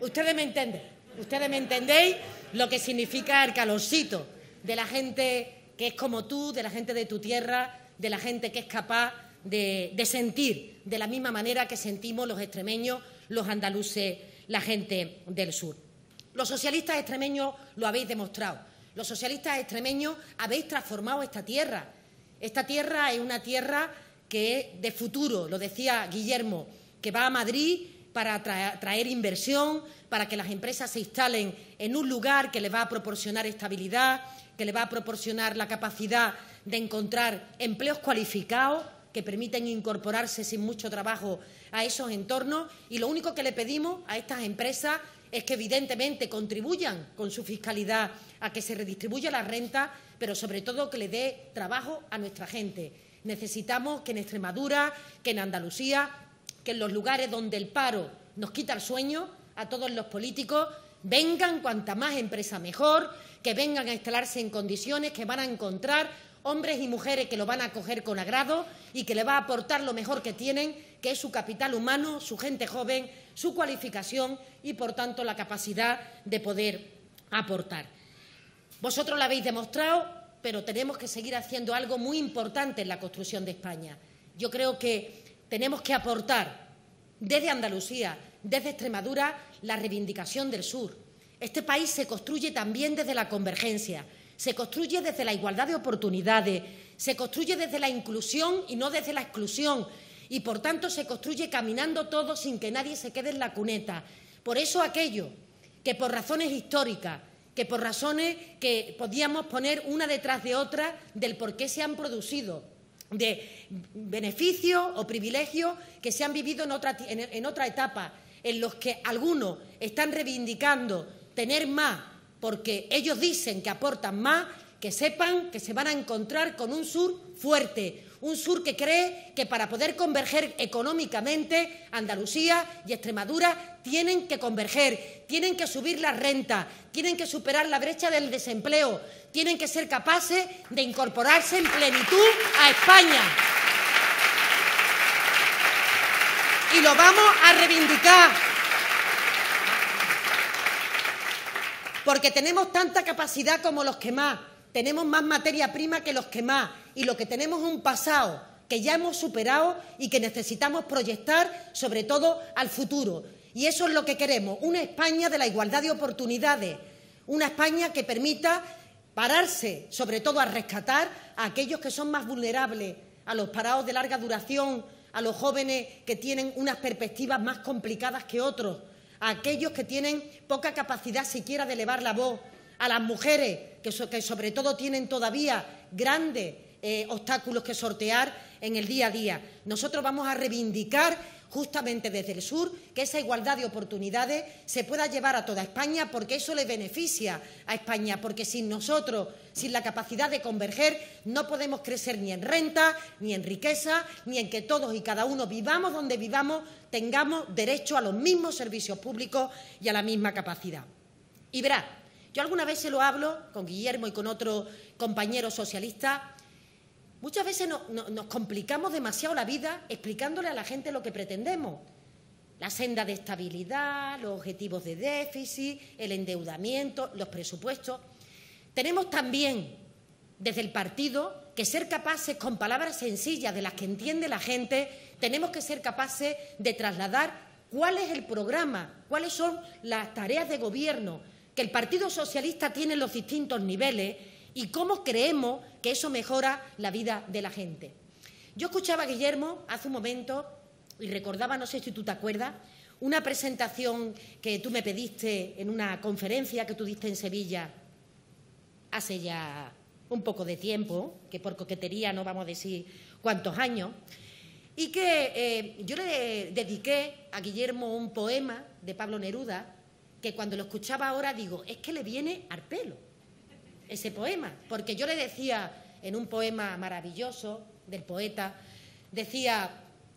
ustedes me entienden, ustedes me entendéis lo que significa el calorcito de la gente que es como tú, de la gente de tu tierra, de la gente que es capaz de, sentir de la misma manera que sentimos los extremeños, los andaluces, la gente del sur. Los socialistas extremeños lo habéis demostrado. Los socialistas extremeños habéis transformado esta tierra. Esta tierra es una tierra que es de futuro, lo decía Guillermo, que va a Madrid para traer inversión, para que las empresas se instalen en un lugar que le va a proporcionar estabilidad, que le va a proporcionar la capacidad de encontrar empleos cualificados que permiten incorporarse sin mucho trabajo a esos entornos y lo único que le pedimos a estas empresas es que evidentemente contribuyan con su fiscalidad a que se redistribuya la renta, pero sobre todo que le dé trabajo a nuestra gente. Necesitamos que en Extremadura, que en Andalucía, que en los lugares donde el paro nos quita el sueño, a todos los políticos, vengan cuanta más empresa mejor, que vengan a instalarse en condiciones que van a encontrar hombres y mujeres que lo van a acoger con agrado y que le va a aportar lo mejor que tienen, que es su capital humano, su gente joven, su cualificación y, por tanto, la capacidad de poder aportar. Vosotros lo habéis demostrado, pero tenemos que seguir haciendo algo muy importante en la construcción de España. Yo creo que tenemos que aportar desde Andalucía, desde Extremadura, la reivindicación del sur. Este país se construye también desde la convergencia se construye desde la igualdad de oportunidades, se construye desde la inclusión y no desde la exclusión, y por tanto se construye caminando todo sin que nadie se quede en la cuneta. Por eso aquello que por razones históricas, que por razones que podíamos poner una detrás de otra del por qué se han producido, de beneficios o privilegios que se han vivido en otra, en otra etapa, en los que algunos están reivindicando tener más porque ellos dicen que aportan más, que sepan que se van a encontrar con un sur fuerte, un sur que cree que para poder converger económicamente Andalucía y Extremadura tienen que converger, tienen que subir la renta, tienen que superar la brecha del desempleo, tienen que ser capaces de incorporarse en plenitud a España. Y lo vamos a reivindicar porque tenemos tanta capacidad como los que más, tenemos más materia prima que los que más, y lo que tenemos es un pasado que ya hemos superado y que necesitamos proyectar sobre todo al futuro. Y eso es lo que queremos, una España de la igualdad de oportunidades, una España que permita pararse, sobre todo a rescatar a aquellos que son más vulnerables, a los parados de larga duración, a los jóvenes que tienen unas perspectivas más complicadas que otros, a aquellos que tienen poca capacidad siquiera de elevar la voz, a las mujeres que, sobre todo tienen todavía grandes eh, obstáculos que sortear en el día a día. Nosotros vamos a reivindicar justamente desde el sur, que esa igualdad de oportunidades se pueda llevar a toda España, porque eso le beneficia a España, porque sin nosotros, sin la capacidad de converger, no podemos crecer ni en renta, ni en riqueza, ni en que todos y cada uno vivamos donde vivamos, tengamos derecho a los mismos servicios públicos y a la misma capacidad. Y verá, yo alguna vez se lo hablo con Guillermo y con otro compañero socialista Muchas veces nos complicamos demasiado la vida explicándole a la gente lo que pretendemos. La senda de estabilidad, los objetivos de déficit, el endeudamiento, los presupuestos. Tenemos también desde el partido que ser capaces, con palabras sencillas de las que entiende la gente, tenemos que ser capaces de trasladar cuál es el programa, cuáles son las tareas de gobierno que el Partido Socialista tiene en los distintos niveles y cómo creemos que eso mejora la vida de la gente. Yo escuchaba a Guillermo hace un momento y recordaba, no sé si tú te acuerdas, una presentación que tú me pediste en una conferencia que tú diste en Sevilla hace ya un poco de tiempo, que por coquetería no vamos a decir cuántos años, y que eh, yo le dediqué a Guillermo un poema de Pablo Neruda, que cuando lo escuchaba ahora digo, es que le viene al pelo ese poema, porque yo le decía en un poema maravilloso del poeta, decía,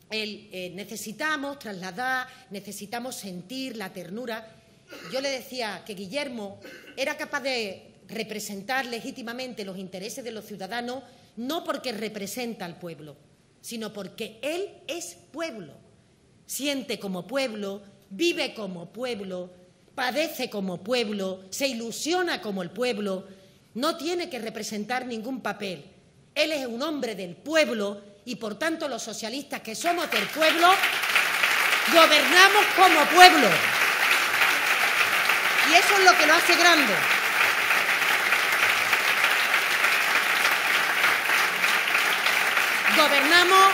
él, eh, necesitamos trasladar, necesitamos sentir la ternura. Yo le decía que Guillermo era capaz de representar legítimamente los intereses de los ciudadanos, no porque representa al pueblo, sino porque Él es pueblo. Siente como pueblo, vive como pueblo, padece como pueblo, se ilusiona como el pueblo, no tiene que representar ningún papel. Él es un hombre del pueblo y por tanto los socialistas que somos del pueblo gobernamos como pueblo. Y eso es lo que lo hace grande. Gobernamos,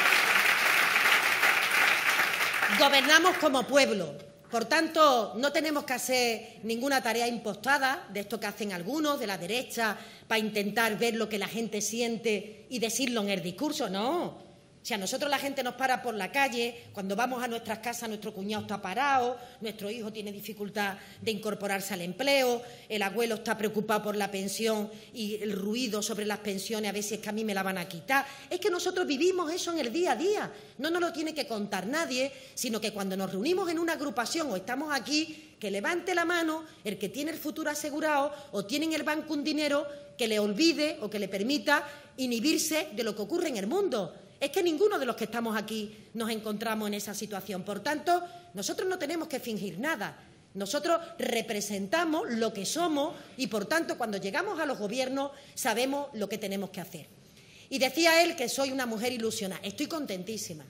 gobernamos como pueblo. Por tanto, no tenemos que hacer ninguna tarea impostada de esto que hacen algunos de la derecha para intentar ver lo que la gente siente y decirlo en el discurso. No, si a nosotros la gente nos para por la calle, cuando vamos a nuestras casas nuestro cuñado está parado, nuestro hijo tiene dificultad de incorporarse al empleo, el abuelo está preocupado por la pensión y el ruido sobre las pensiones a veces es que a mí me la van a quitar. Es que nosotros vivimos eso en el día a día. No nos lo tiene que contar nadie, sino que cuando nos reunimos en una agrupación o estamos aquí, que levante la mano el que tiene el futuro asegurado o tiene en el banco un dinero que le olvide o que le permita inhibirse de lo que ocurre en el mundo. Es que ninguno de los que estamos aquí nos encontramos en esa situación. Por tanto, nosotros no tenemos que fingir nada. Nosotros representamos lo que somos y, por tanto, cuando llegamos a los gobiernos sabemos lo que tenemos que hacer. Y decía él que soy una mujer ilusionada. Estoy contentísima.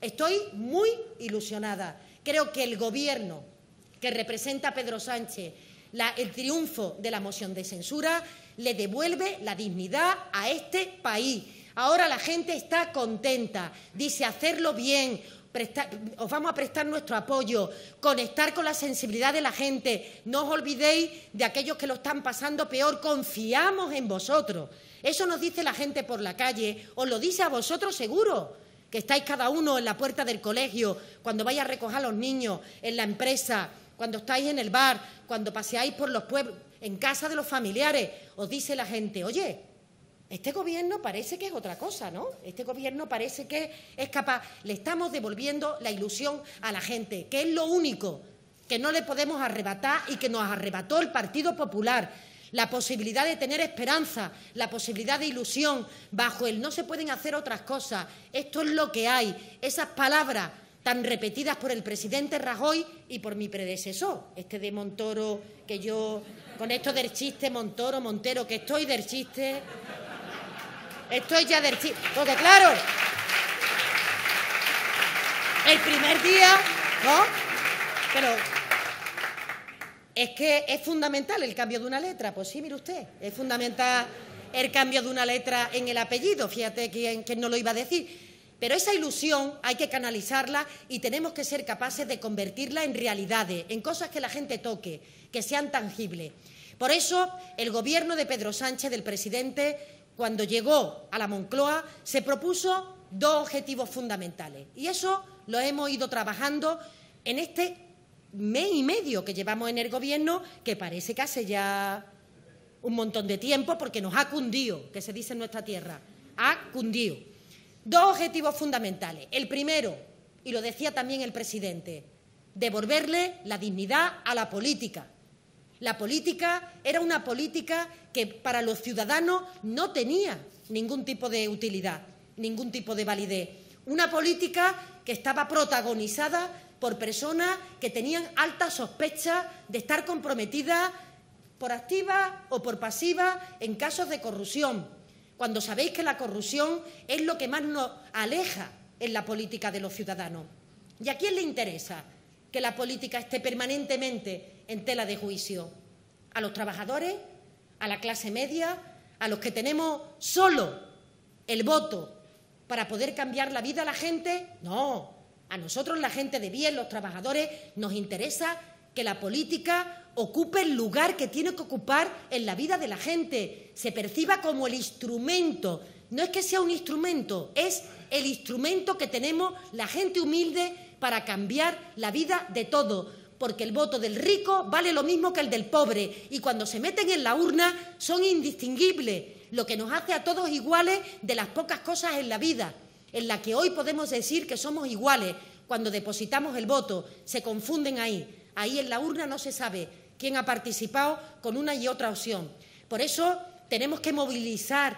Estoy muy ilusionada. Creo que el gobierno que representa a Pedro Sánchez, el triunfo de la moción de censura, le devuelve la dignidad a este país Ahora la gente está contenta, dice hacerlo bien, os vamos a prestar nuestro apoyo, conectar con la sensibilidad de la gente. No os olvidéis de aquellos que lo están pasando peor, confiamos en vosotros. Eso nos dice la gente por la calle, os lo dice a vosotros seguro, que estáis cada uno en la puerta del colegio, cuando vais a recoger a los niños, en la empresa, cuando estáis en el bar, cuando paseáis por los pueblos, en casa de los familiares, os dice la gente, oye, este gobierno parece que es otra cosa, ¿no? Este gobierno parece que es capaz, le estamos devolviendo la ilusión a la gente, que es lo único que no le podemos arrebatar y que nos arrebató el Partido Popular. La posibilidad de tener esperanza, la posibilidad de ilusión, bajo el no se pueden hacer otras cosas. Esto es lo que hay. Esas palabras tan repetidas por el presidente Rajoy y por mi predecesor, este de Montoro, que yo, con esto del chiste, Montoro, Montero, que estoy del chiste. Estoy ya del chiste. Porque claro, el primer día, ¿no? Pero es que es fundamental el cambio de una letra. Pues sí, mire usted, es fundamental el cambio de una letra en el apellido. Fíjate quién, quién no lo iba a decir. Pero esa ilusión hay que canalizarla y tenemos que ser capaces de convertirla en realidades, en cosas que la gente toque, que sean tangibles. Por eso, el Gobierno de Pedro Sánchez, del presidente, cuando llegó a la Moncloa, se propuso dos objetivos fundamentales. Y eso lo hemos ido trabajando en este mes y medio que llevamos en el Gobierno, que parece que hace ya un montón de tiempo, porque nos ha cundido, que se dice en nuestra tierra, ha cundido. Dos objetivos fundamentales. El primero, y lo decía también el presidente, devolverle la dignidad a la política. La política era una política que para los ciudadanos no tenía ningún tipo de utilidad, ningún tipo de validez. Una política que estaba protagonizada por personas que tenían alta sospecha de estar comprometidas por activa o por pasiva en casos de corrupción, cuando sabéis que la corrupción es lo que más nos aleja en la política de los ciudadanos. ¿Y a quién le interesa que la política esté permanentemente en tela de juicio? ¿A los trabajadores? ¿A la clase media? ¿A los que tenemos solo el voto para poder cambiar la vida a la gente? No, a nosotros la gente de bien, los trabajadores, nos interesa que la política ocupe el lugar que tiene que ocupar en la vida de la gente, se perciba como el instrumento. No es que sea un instrumento, es el instrumento que tenemos la gente humilde para cambiar la vida de todo porque el voto del rico vale lo mismo que el del pobre y cuando se meten en la urna son indistinguibles, lo que nos hace a todos iguales de las pocas cosas en la vida, en la que hoy podemos decir que somos iguales. Cuando depositamos el voto, se confunden ahí. Ahí en la urna no se sabe quién ha participado con una y otra opción. Por eso tenemos que movilizar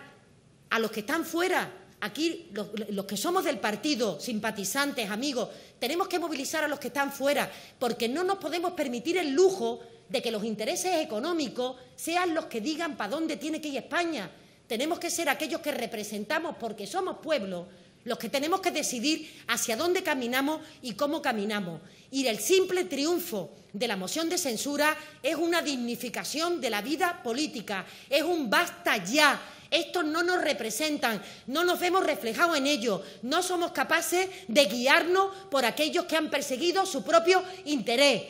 a los que están fuera Aquí, los, que somos del partido, simpatizantes, amigos, tenemos que movilizar a los que están fuera, porque no nos podemos permitir el lujo de que los intereses económicos sean los que digan para dónde tiene que ir España. Tenemos que ser aquellos que representamos, porque somos pueblo, los que tenemos que decidir hacia dónde caminamos y cómo caminamos. Y el simple triunfo de la moción de censura es una dignificación de la vida política, es un basta ya. Estos no nos representan, no nos vemos reflejados en ellos, no somos capaces de guiarnos por aquellos que han perseguido su propio interés.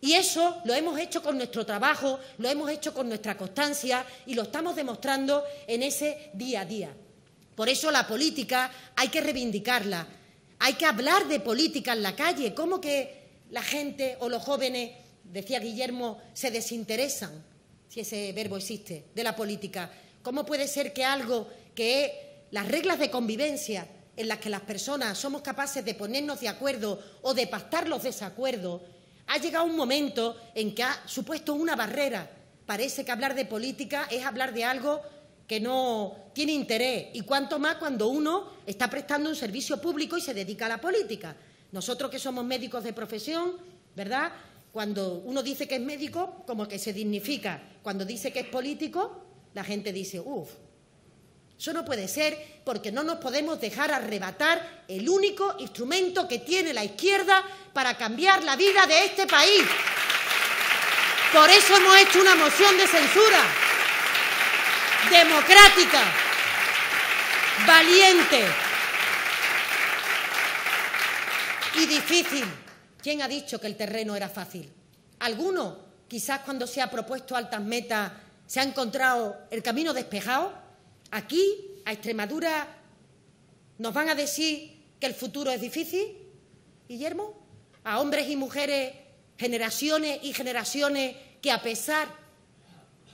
Y eso lo hemos hecho con nuestro trabajo, lo hemos hecho con nuestra constancia y lo estamos demostrando en ese día a día. Por eso la política hay que reivindicarla, hay que hablar de política en la calle. ¿Cómo que la gente o los jóvenes, decía Guillermo, se desinteresan, si ese verbo existe, de la política? ¿Cómo puede ser que algo que es las reglas de convivencia en las que las personas somos capaces de ponernos de acuerdo o de pactar los desacuerdos, ha llegado un momento en que ha supuesto una barrera? Parece que hablar de política es hablar de algo que no tiene interés, y cuanto más cuando uno está prestando un servicio público y se dedica a la política. Nosotros que somos médicos de profesión, ¿verdad? Cuando uno dice que es médico, como que se dignifica. Cuando dice que es político, la gente dice, uff, eso no puede ser porque no nos podemos dejar arrebatar el único instrumento que tiene la izquierda para cambiar la vida de este país. Por eso hemos hecho una moción de censura democrática, valiente y difícil. ¿Quién ha dicho que el terreno era fácil? ¿Alguno, quizás cuando se ha propuesto altas metas, se ha encontrado el camino despejado? Aquí, a Extremadura, nos van a decir que el futuro es difícil, Guillermo, a hombres y mujeres, generaciones y generaciones que a pesar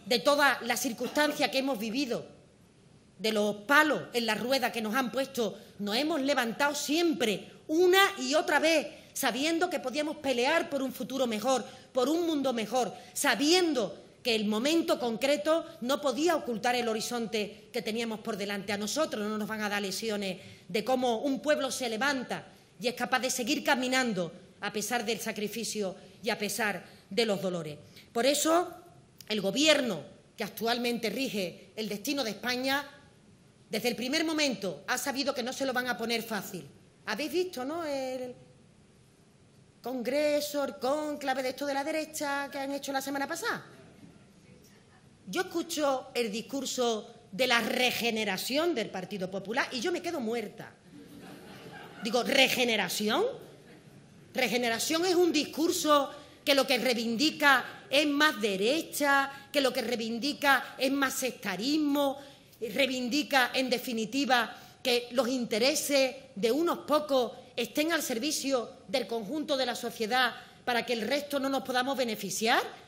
de todas las circunstancias que hemos vivido, de los palos en la rueda que nos han puesto, nos hemos levantado siempre, una y otra vez, sabiendo que podíamos pelear por un futuro mejor, por un mundo mejor, sabiendo que el momento concreto no podía ocultar el horizonte que teníamos por delante. A nosotros no nos van a dar lesiones de cómo un pueblo se levanta y es capaz de seguir caminando a pesar del sacrificio y a pesar de los dolores. Por eso el Gobierno que actualmente rige el destino de España, desde el primer momento ha sabido que no se lo van a poner fácil. Habéis visto, ¿no? El congreso, el conclave de esto de la derecha que han hecho la semana pasada. Yo escucho el discurso de la regeneración del Partido Popular y yo me quedo muerta. Digo, ¿regeneración? Regeneración es un discurso que lo que reivindica es más derecha, que lo que reivindica es más sectarismo, reivindica, en definitiva, que los intereses de unos pocos estén al servicio del conjunto de la sociedad para que el resto no nos podamos beneficiar.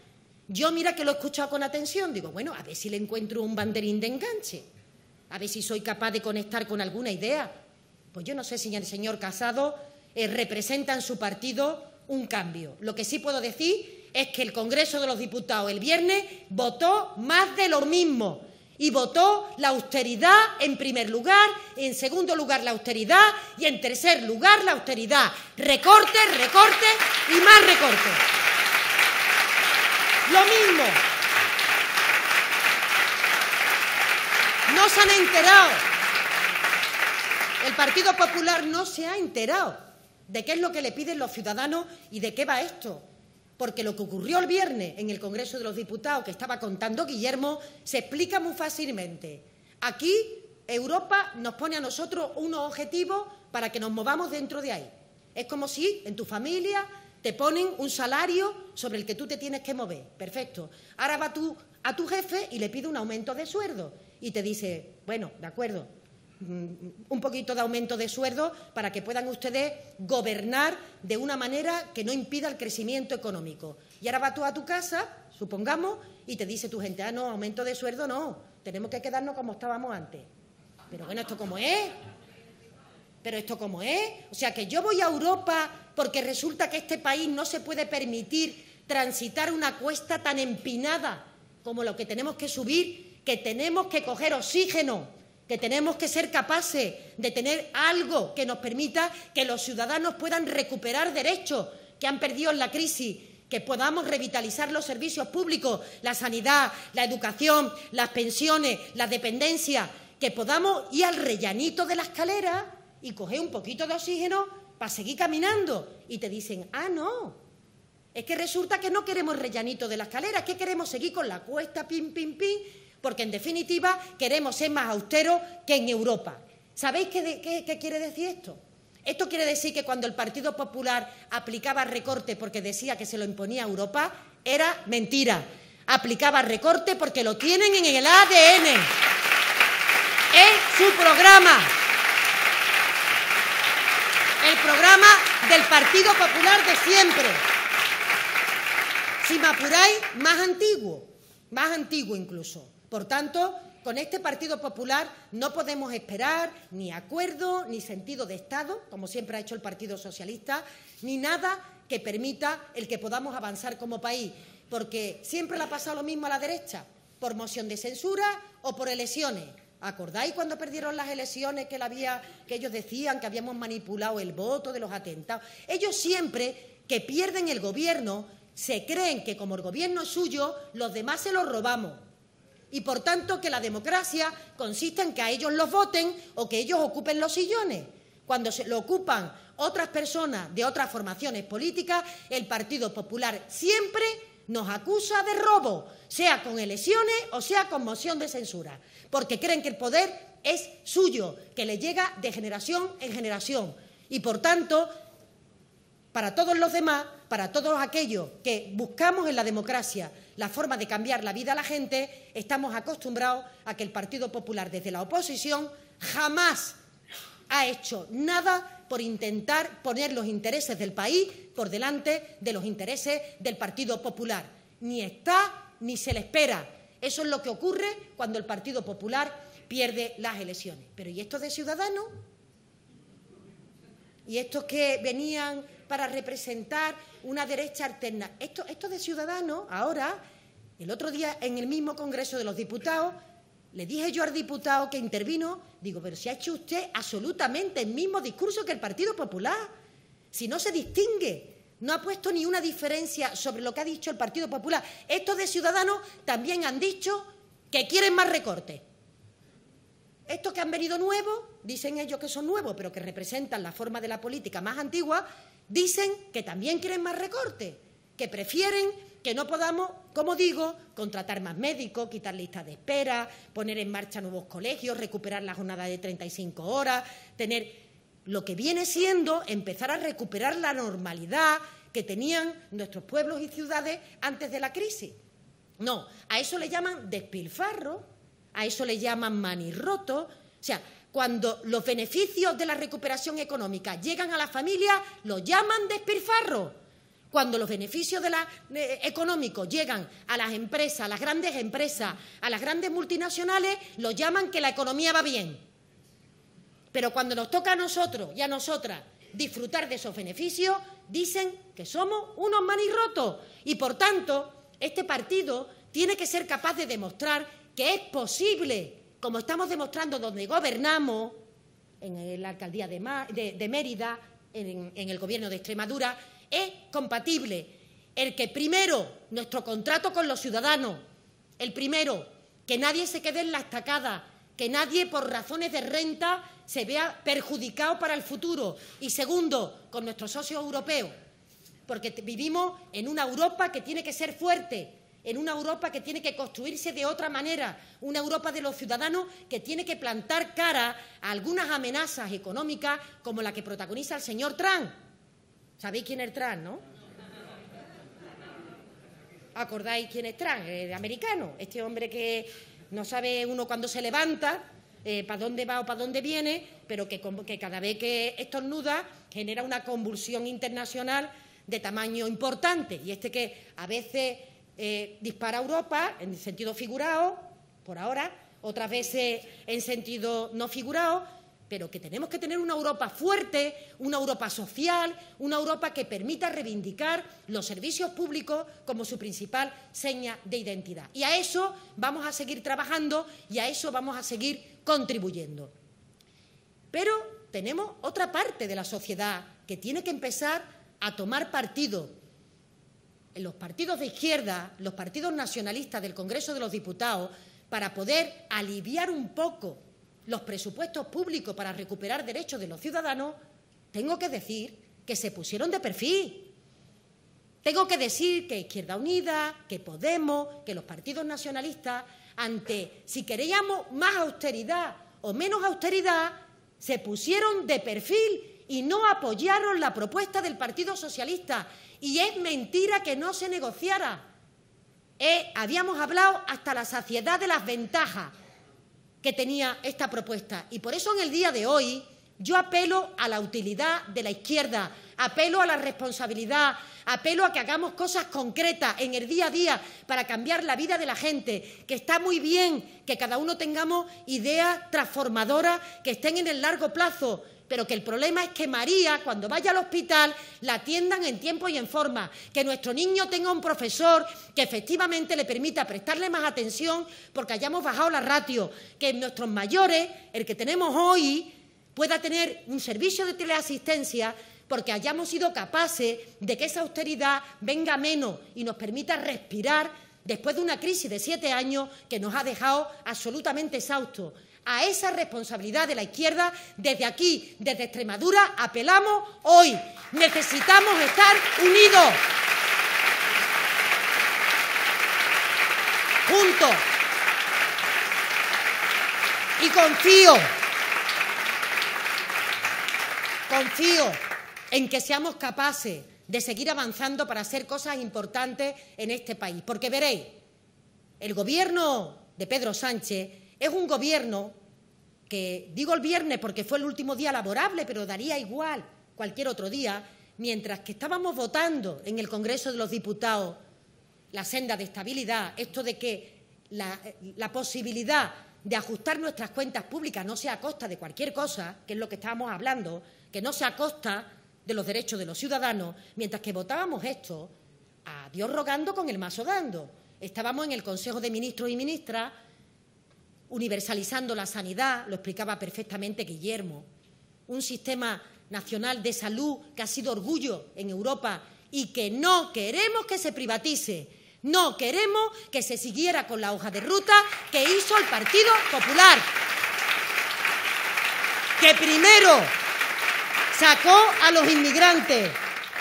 Yo mira que lo he escuchado con atención, digo, bueno, a ver si le encuentro un banderín de enganche, a ver si soy capaz de conectar con alguna idea. Pues yo no sé si el señor Casado eh, representa en su partido un cambio. Lo que sí puedo decir es que el Congreso de los Diputados el viernes votó más de lo mismo y votó la austeridad en primer lugar, en segundo lugar la austeridad y en tercer lugar la austeridad. Recortes, recortes y más recortes. Lo mismo. No se han enterado. El Partido Popular no se ha enterado de qué es lo que le piden los ciudadanos y de qué va esto. Porque lo que ocurrió el viernes en el Congreso de los Diputados, que estaba contando Guillermo, se explica muy fácilmente. Aquí Europa nos pone a nosotros unos objetivos para que nos movamos dentro de ahí. Es como si en tu familia te ponen un salario sobre el que tú te tienes que mover. Perfecto. Ahora va tú a tu jefe y le pide un aumento de sueldo y te dice, bueno, de acuerdo, Mm, un poquito de aumento de sueldo para que puedan ustedes gobernar de una manera que no impida el crecimiento económico. Y ahora vas tú a tu casa, supongamos, y te dice tu gente, ah, no, aumento de sueldo no, tenemos que quedarnos como estábamos antes. Pero bueno, ¿esto cómo es? ¿Pero esto cómo es? O sea, que yo voy a Europa porque resulta que este país no se puede permitir transitar una cuesta tan empinada como lo que tenemos que subir, que tenemos que coger oxígeno que tenemos que ser capaces de tener algo que nos permita que los ciudadanos puedan recuperar derechos que han perdido en la crisis, que podamos revitalizar los servicios públicos, la sanidad, la educación, las pensiones, la dependencia, que podamos ir al rellanito de la escalera y coger un poquito de oxígeno para seguir caminando. Y te dicen, ah, no, es que resulta que no queremos rellanito de la escalera, es que queremos seguir con la cuesta, pim, pim, pim, porque en definitiva queremos ser más austeros que en Europa. ¿Sabéis qué, quiere decir esto? Esto quiere decir que cuando el Partido Popular aplicaba recorte porque decía que se lo imponía Europa, era mentira. Aplicaba recorte porque lo tienen en el ADN. Es su programa. El programa del Partido Popular de siempre. Si me apuráis, más antiguo, más antiguo incluso. Por tanto, con este Partido Popular no podemos esperar ni acuerdo, ni sentido de Estado, como siempre ha hecho el Partido Socialista, ni nada que permita el que podamos avanzar como país, porque siempre le ha pasado lo mismo a la derecha, por moción de censura o por elecciones. ¿Acordáis cuando perdieron las elecciones que, que ellos decían que habíamos manipulado el voto de los atentados? Ellos siempre que pierden el gobierno se creen que como el gobierno es suyo, los demás se lo robamos y por tanto que la democracia consiste en que a ellos los voten o que ellos ocupen los sillones. Cuando se lo ocupan otras personas de otras formaciones políticas, el Partido Popular siempre nos acusa de robo, sea con elecciones o sea con moción de censura, porque creen que el poder es suyo, que le llega de generación en generación. Y por tanto, para todos los demás, para todos aquellos que buscamos en la democracia la forma de cambiar la vida a la gente, estamos acostumbrados a que el Partido Popular desde la oposición jamás ha hecho nada por intentar poner los intereses del país por delante de los intereses del Partido Popular. Ni está ni se le espera. Eso es lo que ocurre cuando el Partido Popular pierde las elecciones. Pero ¿y estos de Ciudadanos? ¿Y estos que venían para representar una derecha alterna. Esto, esto de Ciudadanos, ahora, el otro día en el mismo Congreso de los Diputados, le dije yo al diputado que intervino, digo, pero si ha hecho usted absolutamente el mismo discurso que el Partido Popular, si no se distingue, no ha puesto ni una diferencia sobre lo que ha dicho el Partido Popular. Estos de Ciudadanos también han dicho que quieren más recortes. Estos que han venido nuevos, dicen ellos que son nuevos, pero que representan la forma de la política más antigua, Dicen que también quieren más recortes, que prefieren que no podamos, como digo, contratar más médicos, quitar listas de espera, poner en marcha nuevos colegios, recuperar la jornada de 35 horas, tener lo que viene siendo empezar a recuperar la normalidad que tenían nuestros pueblos y ciudades antes de la crisis. No, a eso le llaman despilfarro, a eso le llaman manirroto, o sea, cuando los beneficios de la recuperación económica llegan a la familia, lo llaman despilfarro. Cuando los beneficios económicos llegan a las empresas, a las grandes empresas, a las grandes multinacionales, lo llaman que la economía va bien. Pero cuando nos toca a nosotros y a nosotras disfrutar de esos beneficios, dicen que somos unos manirrotos. Y por tanto, este partido tiene que ser capaz de demostrar que es posible como estamos demostrando donde gobernamos, en la alcaldía de, Mérida, en, en el gobierno de Extremadura, es compatible el que primero nuestro contrato con los ciudadanos, el primero, que nadie se quede en la estacada, que nadie por razones de renta se vea perjudicado para el futuro. Y segundo, con nuestros socios europeos, porque vivimos en una Europa que tiene que ser fuerte, en una Europa que tiene que construirse de otra manera, una Europa de los ciudadanos que tiene que plantar cara a algunas amenazas económicas como la que protagoniza el señor Trump. ¿Sabéis quién es Trump, no? ¿Acordáis quién es Trump? El americano, este hombre que no sabe uno cuándo se levanta, eh, para dónde va o para dónde viene, pero que, cada vez que estornuda genera una convulsión internacional de tamaño importante. Y este que a veces eh, dispara a Europa en sentido figurado, por ahora, otras veces en sentido no figurado, pero que tenemos que tener una Europa fuerte, una Europa social, una Europa que permita reivindicar los servicios públicos como su principal seña de identidad. Y a eso vamos a seguir trabajando y a eso vamos a seguir contribuyendo. Pero tenemos otra parte de la sociedad que tiene que empezar a tomar partido. Los partidos de izquierda, los partidos nacionalistas del Congreso de los Diputados, para poder aliviar un poco los presupuestos públicos para recuperar derechos de los ciudadanos, tengo que decir que se pusieron de perfil. Tengo que decir que Izquierda Unida, que Podemos, que los partidos nacionalistas, ante si queríamos más austeridad o menos austeridad, se pusieron de perfil y no apoyaron la propuesta del Partido Socialista. Y es mentira que no se negociara. Eh, habíamos hablado hasta la saciedad de las ventajas que tenía esta propuesta. Y por eso en el día de hoy yo apelo a la utilidad de la izquierda, apelo a la responsabilidad, apelo a que hagamos cosas concretas en el día a día para cambiar la vida de la gente, que está muy bien que cada uno tengamos ideas transformadoras que estén en el largo plazo, pero que el problema es que María, cuando vaya al hospital, la atiendan en tiempo y en forma, que nuestro niño tenga un profesor que efectivamente le permita prestarle más atención porque hayamos bajado la ratio, que nuestros mayores, el que tenemos hoy, pueda tener un servicio de teleasistencia porque hayamos sido capaces de que esa austeridad venga menos y nos permita respirar después de una crisis de siete años que nos ha dejado absolutamente exhaustos a esa responsabilidad de la izquierda, desde aquí, desde Extremadura, apelamos hoy. Necesitamos estar unidos. Juntos. Y confío, confío en que seamos capaces de seguir avanzando para hacer cosas importantes en este país. Porque veréis, el gobierno de Pedro Sánchez es un gobierno que, digo el viernes porque fue el último día laborable, pero daría igual cualquier otro día, mientras que estábamos votando en el Congreso de los Diputados la senda de estabilidad, esto de que la, posibilidad de ajustar nuestras cuentas públicas no sea a costa de cualquier cosa, que es lo que estábamos hablando, que no sea a costa de los derechos de los ciudadanos, mientras que votábamos esto, a Dios rogando con el mazo dando. Estábamos en el Consejo de Ministros y Ministras universalizando la sanidad, lo explicaba perfectamente Guillermo, un sistema nacional de salud que ha sido orgullo en Europa y que no queremos que se privatice, no queremos que se siguiera con la hoja de ruta que hizo el Partido Popular, que primero sacó a los inmigrantes,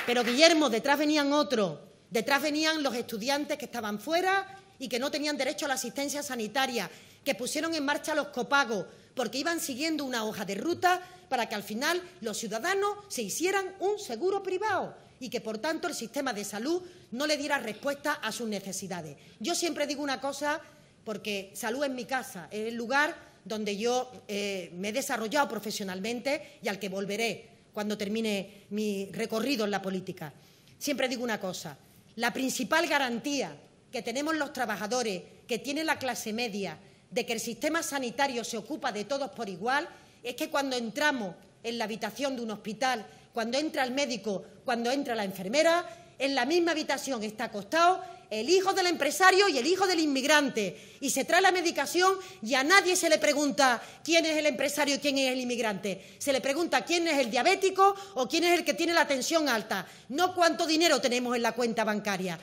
pero Guillermo, detrás venían otros, detrás venían los estudiantes que estaban fuera y que no tenían derecho a la asistencia sanitaria que pusieron en marcha los copagos, porque iban siguiendo una hoja de ruta para que al final los ciudadanos se hicieran un seguro privado y que, por tanto, el sistema de salud no le diera respuesta a sus necesidades. Yo siempre digo una cosa, porque salud es mi casa, es el lugar donde yo eh, me he desarrollado profesionalmente y al que volveré cuando termine mi recorrido en la política. Siempre digo una cosa, la principal garantía que tenemos los trabajadores, que tiene la clase media, de que el sistema sanitario se ocupa de todos por igual es que cuando entramos en la habitación de un hospital, cuando entra el médico, cuando entra la enfermera, en la misma habitación está acostado el hijo del empresario y el hijo del inmigrante. Y se trae la medicación y a nadie se le pregunta quién es el empresario y quién es el inmigrante. Se le pregunta quién es el diabético o quién es el que tiene la tensión alta, no cuánto dinero tenemos en la cuenta bancaria.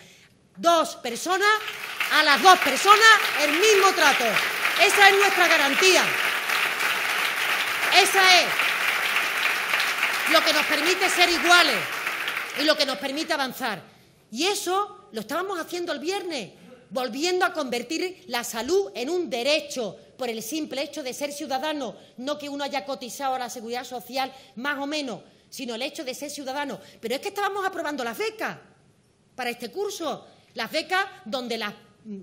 Dos personas, a las dos personas el mismo trato. Esa es nuestra garantía. Esa es lo que nos permite ser iguales y lo que nos permite avanzar. Y eso lo estábamos haciendo el viernes, volviendo a convertir la salud en un derecho por el simple hecho de ser ciudadano, no que uno haya cotizado a la seguridad social más o menos, sino el hecho de ser ciudadano. Pero es que estábamos aprobando las becas para este curso, las becas donde las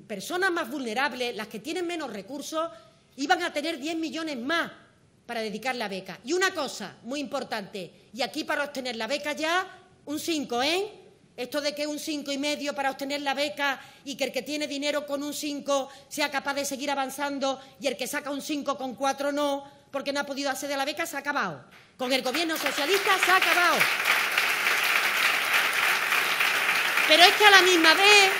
personas más vulnerables, las que tienen menos recursos, iban a tener 10 millones más para dedicar la beca. Y una cosa muy importante, y aquí para obtener la beca ya, un 5, ¿eh? Esto de que un cinco y medio para obtener la beca y que el que tiene dinero con un 5 sea capaz de seguir avanzando y el que saca un cinco con cuatro no, porque no ha podido acceder a la beca, se ha acabado. Con el gobierno socialista se ha acabado. Pero es que a la misma vez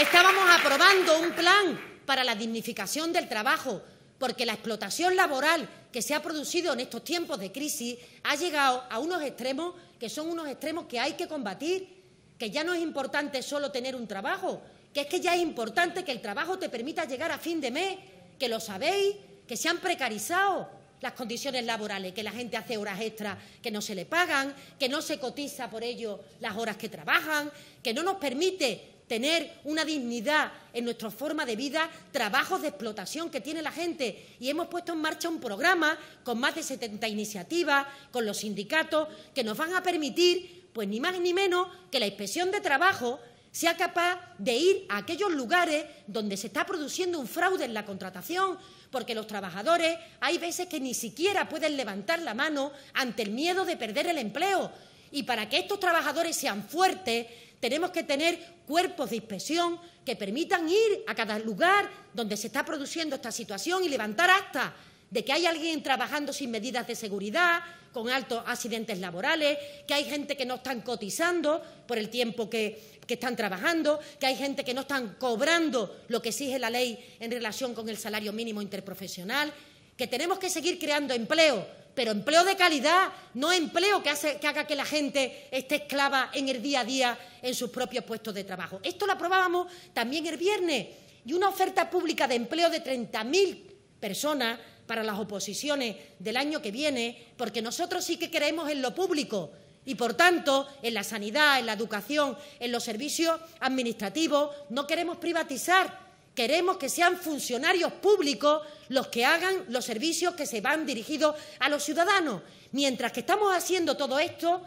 estábamos aprobando un plan para la dignificación del trabajo, porque la explotación laboral que se ha producido en estos tiempos de crisis ha llegado a unos extremos que son unos extremos que hay que combatir, que ya no es importante solo tener un trabajo, que es que ya es importante que el trabajo te permita llegar a fin de mes, que lo sabéis, que se han precarizado las condiciones laborales, que la gente hace horas extras que no se le pagan, que no se cotiza por ello las horas que trabajan, que no nos permite tener una dignidad en nuestra forma de vida, trabajos de explotación que tiene la gente. Y hemos puesto en marcha un programa con más de 70 iniciativas, con los sindicatos, que nos van a permitir, pues ni más ni menos, que la inspección de trabajo sea capaz de ir a aquellos lugares donde se está produciendo un fraude en la contratación, porque los trabajadores hay veces que ni siquiera pueden levantar la mano ante el miedo de perder el empleo. Y para que estos trabajadores sean fuertes, tenemos que tener cuerpos de inspección que permitan ir a cada lugar donde se está produciendo esta situación y levantar acta de que hay alguien trabajando sin medidas de seguridad, con altos accidentes laborales, que hay gente que no están cotizando por el tiempo que, que, están trabajando, que hay gente que no están cobrando lo que exige la ley en relación con el salario mínimo interprofesional, que tenemos que seguir creando empleo pero empleo de calidad, no empleo que, haga que la gente esté esclava en el día a día en sus propios puestos de trabajo. Esto lo aprobábamos también el viernes y una oferta pública de empleo de 30.000 personas para las oposiciones del año que viene, porque nosotros sí que creemos en lo público y, por tanto, en la sanidad, en la educación, en los servicios administrativos, no queremos privatizar Queremos que sean funcionarios públicos los que hagan los servicios que se van dirigidos a los ciudadanos. Mientras que estamos haciendo todo esto,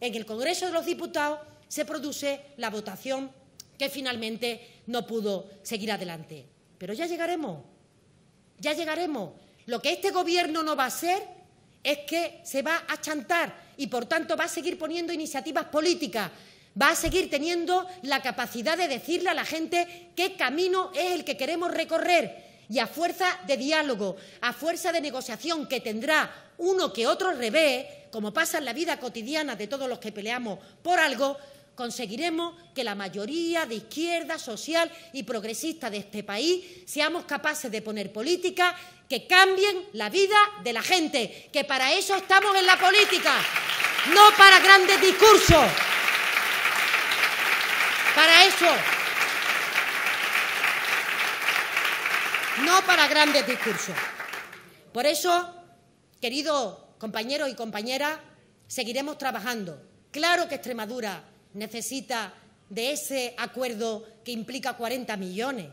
en el Congreso de los Diputados se produce la votación que finalmente no pudo seguir adelante. Pero ya llegaremos, ya llegaremos. Lo que este Gobierno no va a hacer es que se va a chantar y, por tanto, va a seguir poniendo iniciativas políticas va a seguir teniendo la capacidad de decirle a la gente qué camino es el que queremos recorrer. Y a fuerza de diálogo, a fuerza de negociación que tendrá uno que otro revés, como pasa en la vida cotidiana de todos los que peleamos por algo, conseguiremos que la mayoría de izquierda, social y progresista de este país seamos capaces de poner políticas que cambien la vida de la gente, que para eso estamos en la política, no para grandes discursos. Para eso. No para grandes discursos. Por eso, queridos compañeros y compañeras, seguiremos trabajando. Claro que Extremadura necesita de ese acuerdo que implica 40 millones.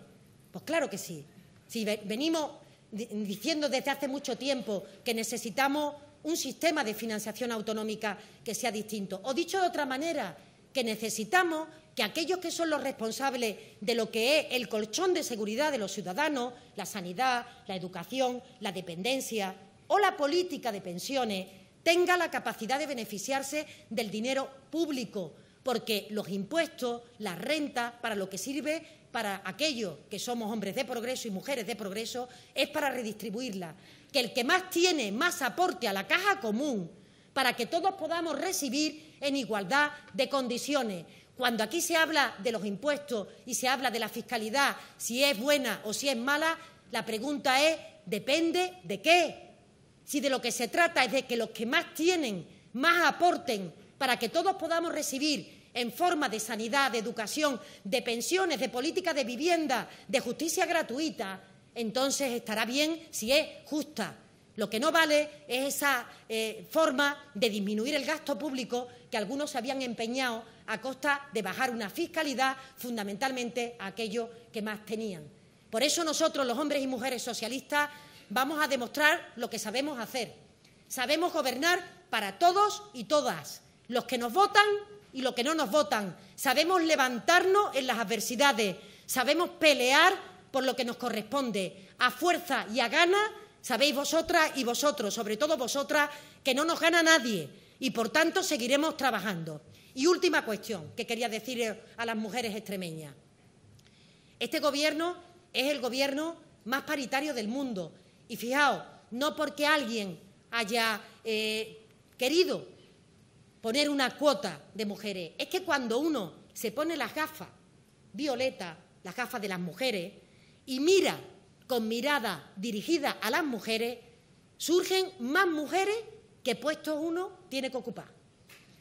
Pues claro que sí. Si venimos diciendo desde hace mucho tiempo que necesitamos un sistema de financiación autonómica que sea distinto. O dicho de otra manera, que necesitamos que aquellos que son los responsables de lo que es el colchón de seguridad de los ciudadanos, la sanidad, la educación, la dependencia o la política de pensiones, tengan la capacidad de beneficiarse del dinero público, porque los impuestos, la renta, para lo que sirve para aquellos que somos hombres de progreso y mujeres de progreso, es para redistribuirla. Que el que más tiene, más aporte a la caja común, para que todos podamos recibir en igualdad de condiciones. Cuando aquí se habla de los impuestos y se habla de la fiscalidad, si es buena o si es mala, la pregunta es, ¿depende de qué? Si de lo que se trata es de que los que más tienen, más aporten para que todos podamos recibir en forma de sanidad, de educación, de pensiones, de política de vivienda, de justicia gratuita, entonces estará bien si es justa. Lo que no vale es esa eh, forma de disminuir el gasto público que algunos se habían empeñado a costa de bajar una fiscalidad fundamentalmente a aquellos que más tenían. Por eso nosotros, los hombres y mujeres socialistas, vamos a demostrar lo que sabemos hacer. Sabemos gobernar para todos y todas, los que nos votan y los que no nos votan. Sabemos levantarnos en las adversidades, sabemos pelear por lo que nos corresponde, a fuerza y a gana, sabéis vosotras y vosotros, sobre todo vosotras, que no nos gana nadie y por tanto seguiremos trabajando. Y última cuestión que quería decir a las mujeres extremeñas. Este Gobierno es el Gobierno más paritario del mundo Y fijaos, no porque alguien haya eh, querido poner una cuota de mujeres, es que cuando uno se pone las gafas violetas, las gafas de las mujeres, y mira con mirada dirigida a las mujeres, surgen más mujeres que puesto uno tiene que ocupar.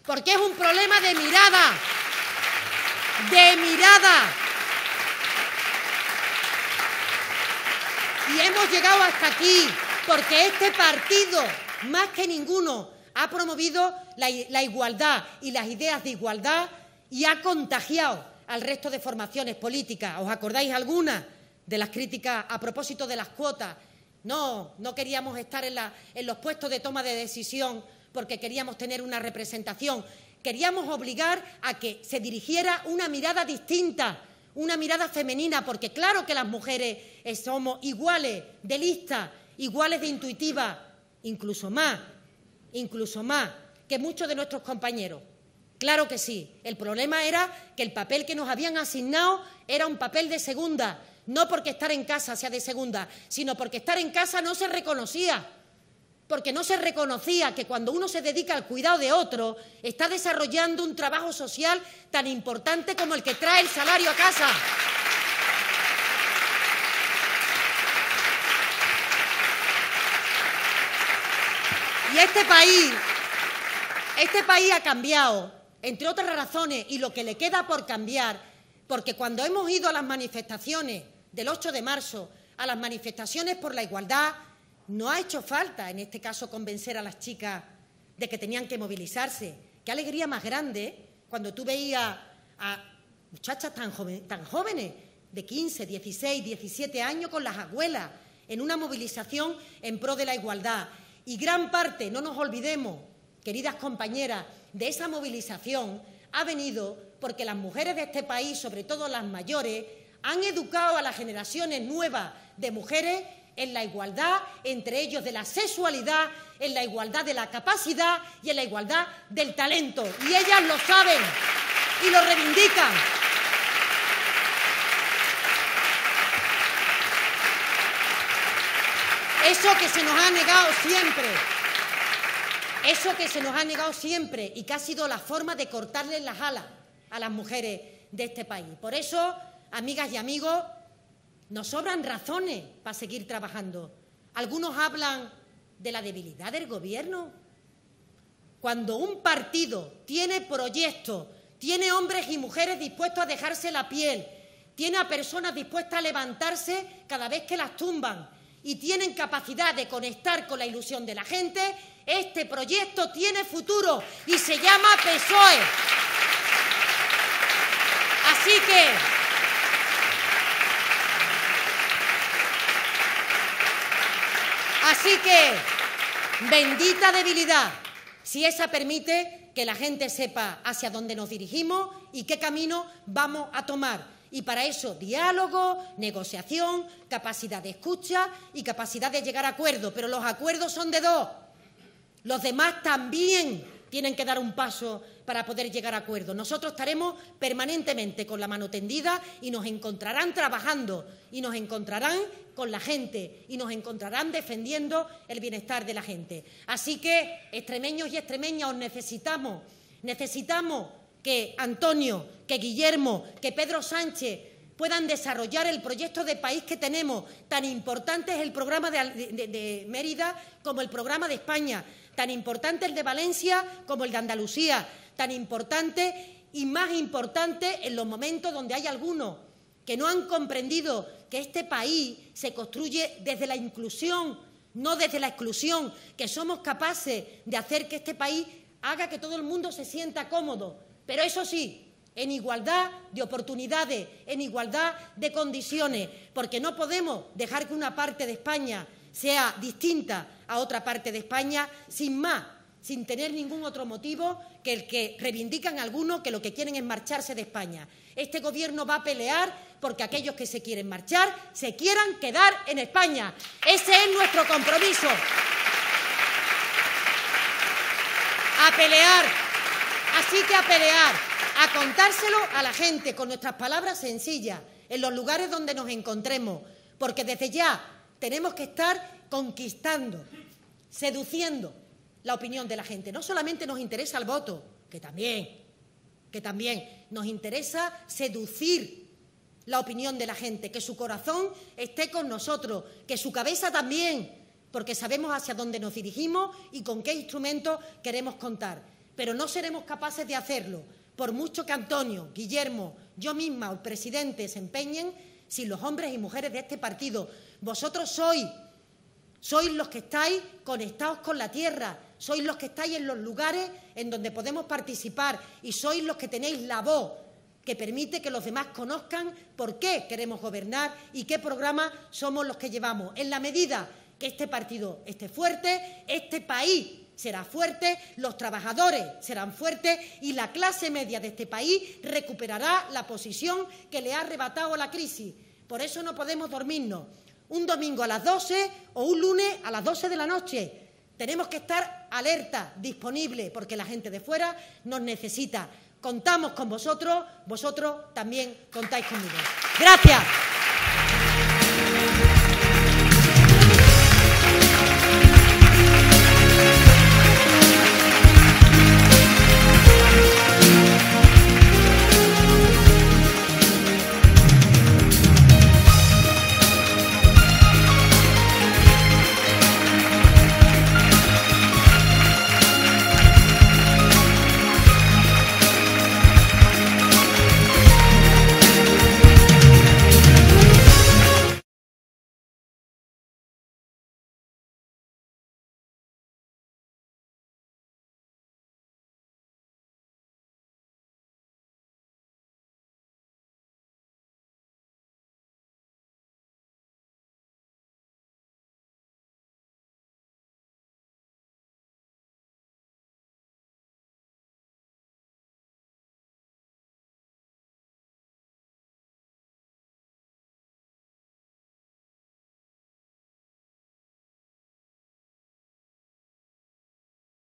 Porque es un problema de mirada, de mirada. Y hemos llegado hasta aquí porque este partido, más que ninguno, ha promovido la, igualdad y las ideas de igualdad y ha contagiado al resto de formaciones políticas. ¿Os acordáis alguna de las críticas a propósito de las cuotas? No, no queríamos estar en, en los puestos de toma de decisión porque queríamos tener una representación. Queríamos obligar a que se dirigiera una mirada distinta, una mirada femenina, porque claro que las mujeres somos iguales de lista, iguales de intuitiva, incluso más, incluso más que muchos de nuestros compañeros. Claro que sí. El problema era que el papel que nos habían asignado era un papel de segunda, no porque estar en casa sea de segunda, sino porque estar en casa no se reconocía, porque no se reconocía que cuando uno se dedica al cuidado de otro, está desarrollando un trabajo social tan importante como el que trae el salario a casa. Este país, este país ha cambiado, entre otras razones, y lo que le queda por cambiar, porque cuando hemos ido a las manifestaciones del 8 de marzo, a las manifestaciones por la igualdad, no ha hecho falta, en este caso, convencer a las chicas de que tenían que movilizarse. Qué alegría más grande cuando tú veías a muchachas tan, tan jóvenes, de 15, 16, 17 años, con las abuelas, en una movilización en pro de la igualdad. Y gran parte, no nos olvidemos, queridas compañeras, de esa movilización ha venido porque las mujeres de este país, sobre todo las mayores, han educado a las generaciones nuevas de mujeres en la igualdad entre ellos de la sexualidad, en la igualdad de la capacidad y en la igualdad del talento. Y ellas lo saben y lo reivindican. Eso que se nos ha negado siempre, eso que se nos ha negado siempre y que ha sido la forma de cortarles las alas a las mujeres de este país. Por eso, amigas y amigos, nos sobran razones para seguir trabajando. Algunos hablan de la debilidad del gobierno. Cuando un partido tiene proyectos, tiene hombres y mujeres dispuestos a dejarse la piel, tiene a personas dispuestas a levantarse cada vez que las tumban y tienen capacidad de conectar con la ilusión de la gente, este proyecto tiene futuro y se llama PSOE. Así que Así que, bendita debilidad, si esa permite que la gente sepa hacia dónde nos dirigimos y qué camino vamos a tomar. Y para eso, diálogo, negociación, capacidad de escucha y capacidad de llegar a acuerdos. Pero los acuerdos son de dos. Los demás también tienen que dar un paso para poder llegar a acuerdos. Nosotros estaremos permanentemente con la mano tendida y nos encontrarán trabajando y nos encontrarán con la gente y nos encontrarán defendiendo el bienestar de la gente. Así que, extremeños y extremeñas, os necesitamos. Necesitamos que Antonio, que Guillermo, que Pedro Sánchez puedan desarrollar el proyecto de país que tenemos. Tan importante es el programa de, Mérida como el programa de España. Tan importante el de Valencia como el de Andalucía. Tan importante y más importante en los momentos donde hay algunos que no han comprendido que este país se construye desde la inclusión, no desde la exclusión, que somos capaces de hacer que este país haga que todo el mundo se sienta cómodo, pero eso sí, en igualdad de oportunidades, en igualdad de condiciones, porque no podemos dejar que una parte de España sea distinta a otra parte de España sin más, sin tener ningún otro motivo que el que reivindican algunos que lo que quieren es marcharse de España. Este Gobierno va a pelear porque aquellos que se quieren marchar se quieran quedar en España. Ese es nuestro compromiso. A pelear. Así que a pelear, a contárselo a la gente con nuestras palabras sencillas, en los lugares donde nos encontremos, porque desde ya tenemos que estar conquistando, seduciendo la opinión de la gente. No solamente nos interesa el voto, que también, que también nos interesa seducir la opinión de la gente, que su corazón esté con nosotros, que su cabeza también, porque sabemos hacia dónde nos dirigimos y con qué instrumentos queremos contar. Pero no seremos capaces de hacerlo, por mucho que Antonio, Guillermo, yo misma o el presidente se empeñen, si los hombres y mujeres de este partido, vosotros sois, sois los que estáis conectados con la tierra, sois los que estáis en los lugares en donde podemos participar y sois los que tenéis la voz que permite que los demás conozcan por qué queremos gobernar y qué programa somos los que llevamos. En la medida que este partido esté fuerte, este país será fuerte, los trabajadores serán fuertes y la clase media de este país recuperará la posición que le ha arrebatado la crisis. Por eso no podemos dormirnos un domingo a las 12 o un lunes a las 12 de la noche. Tenemos que estar alerta, disponible, porque la gente de fuera nos necesita. Contamos con vosotros, vosotros también contáis conmigo. Gracias.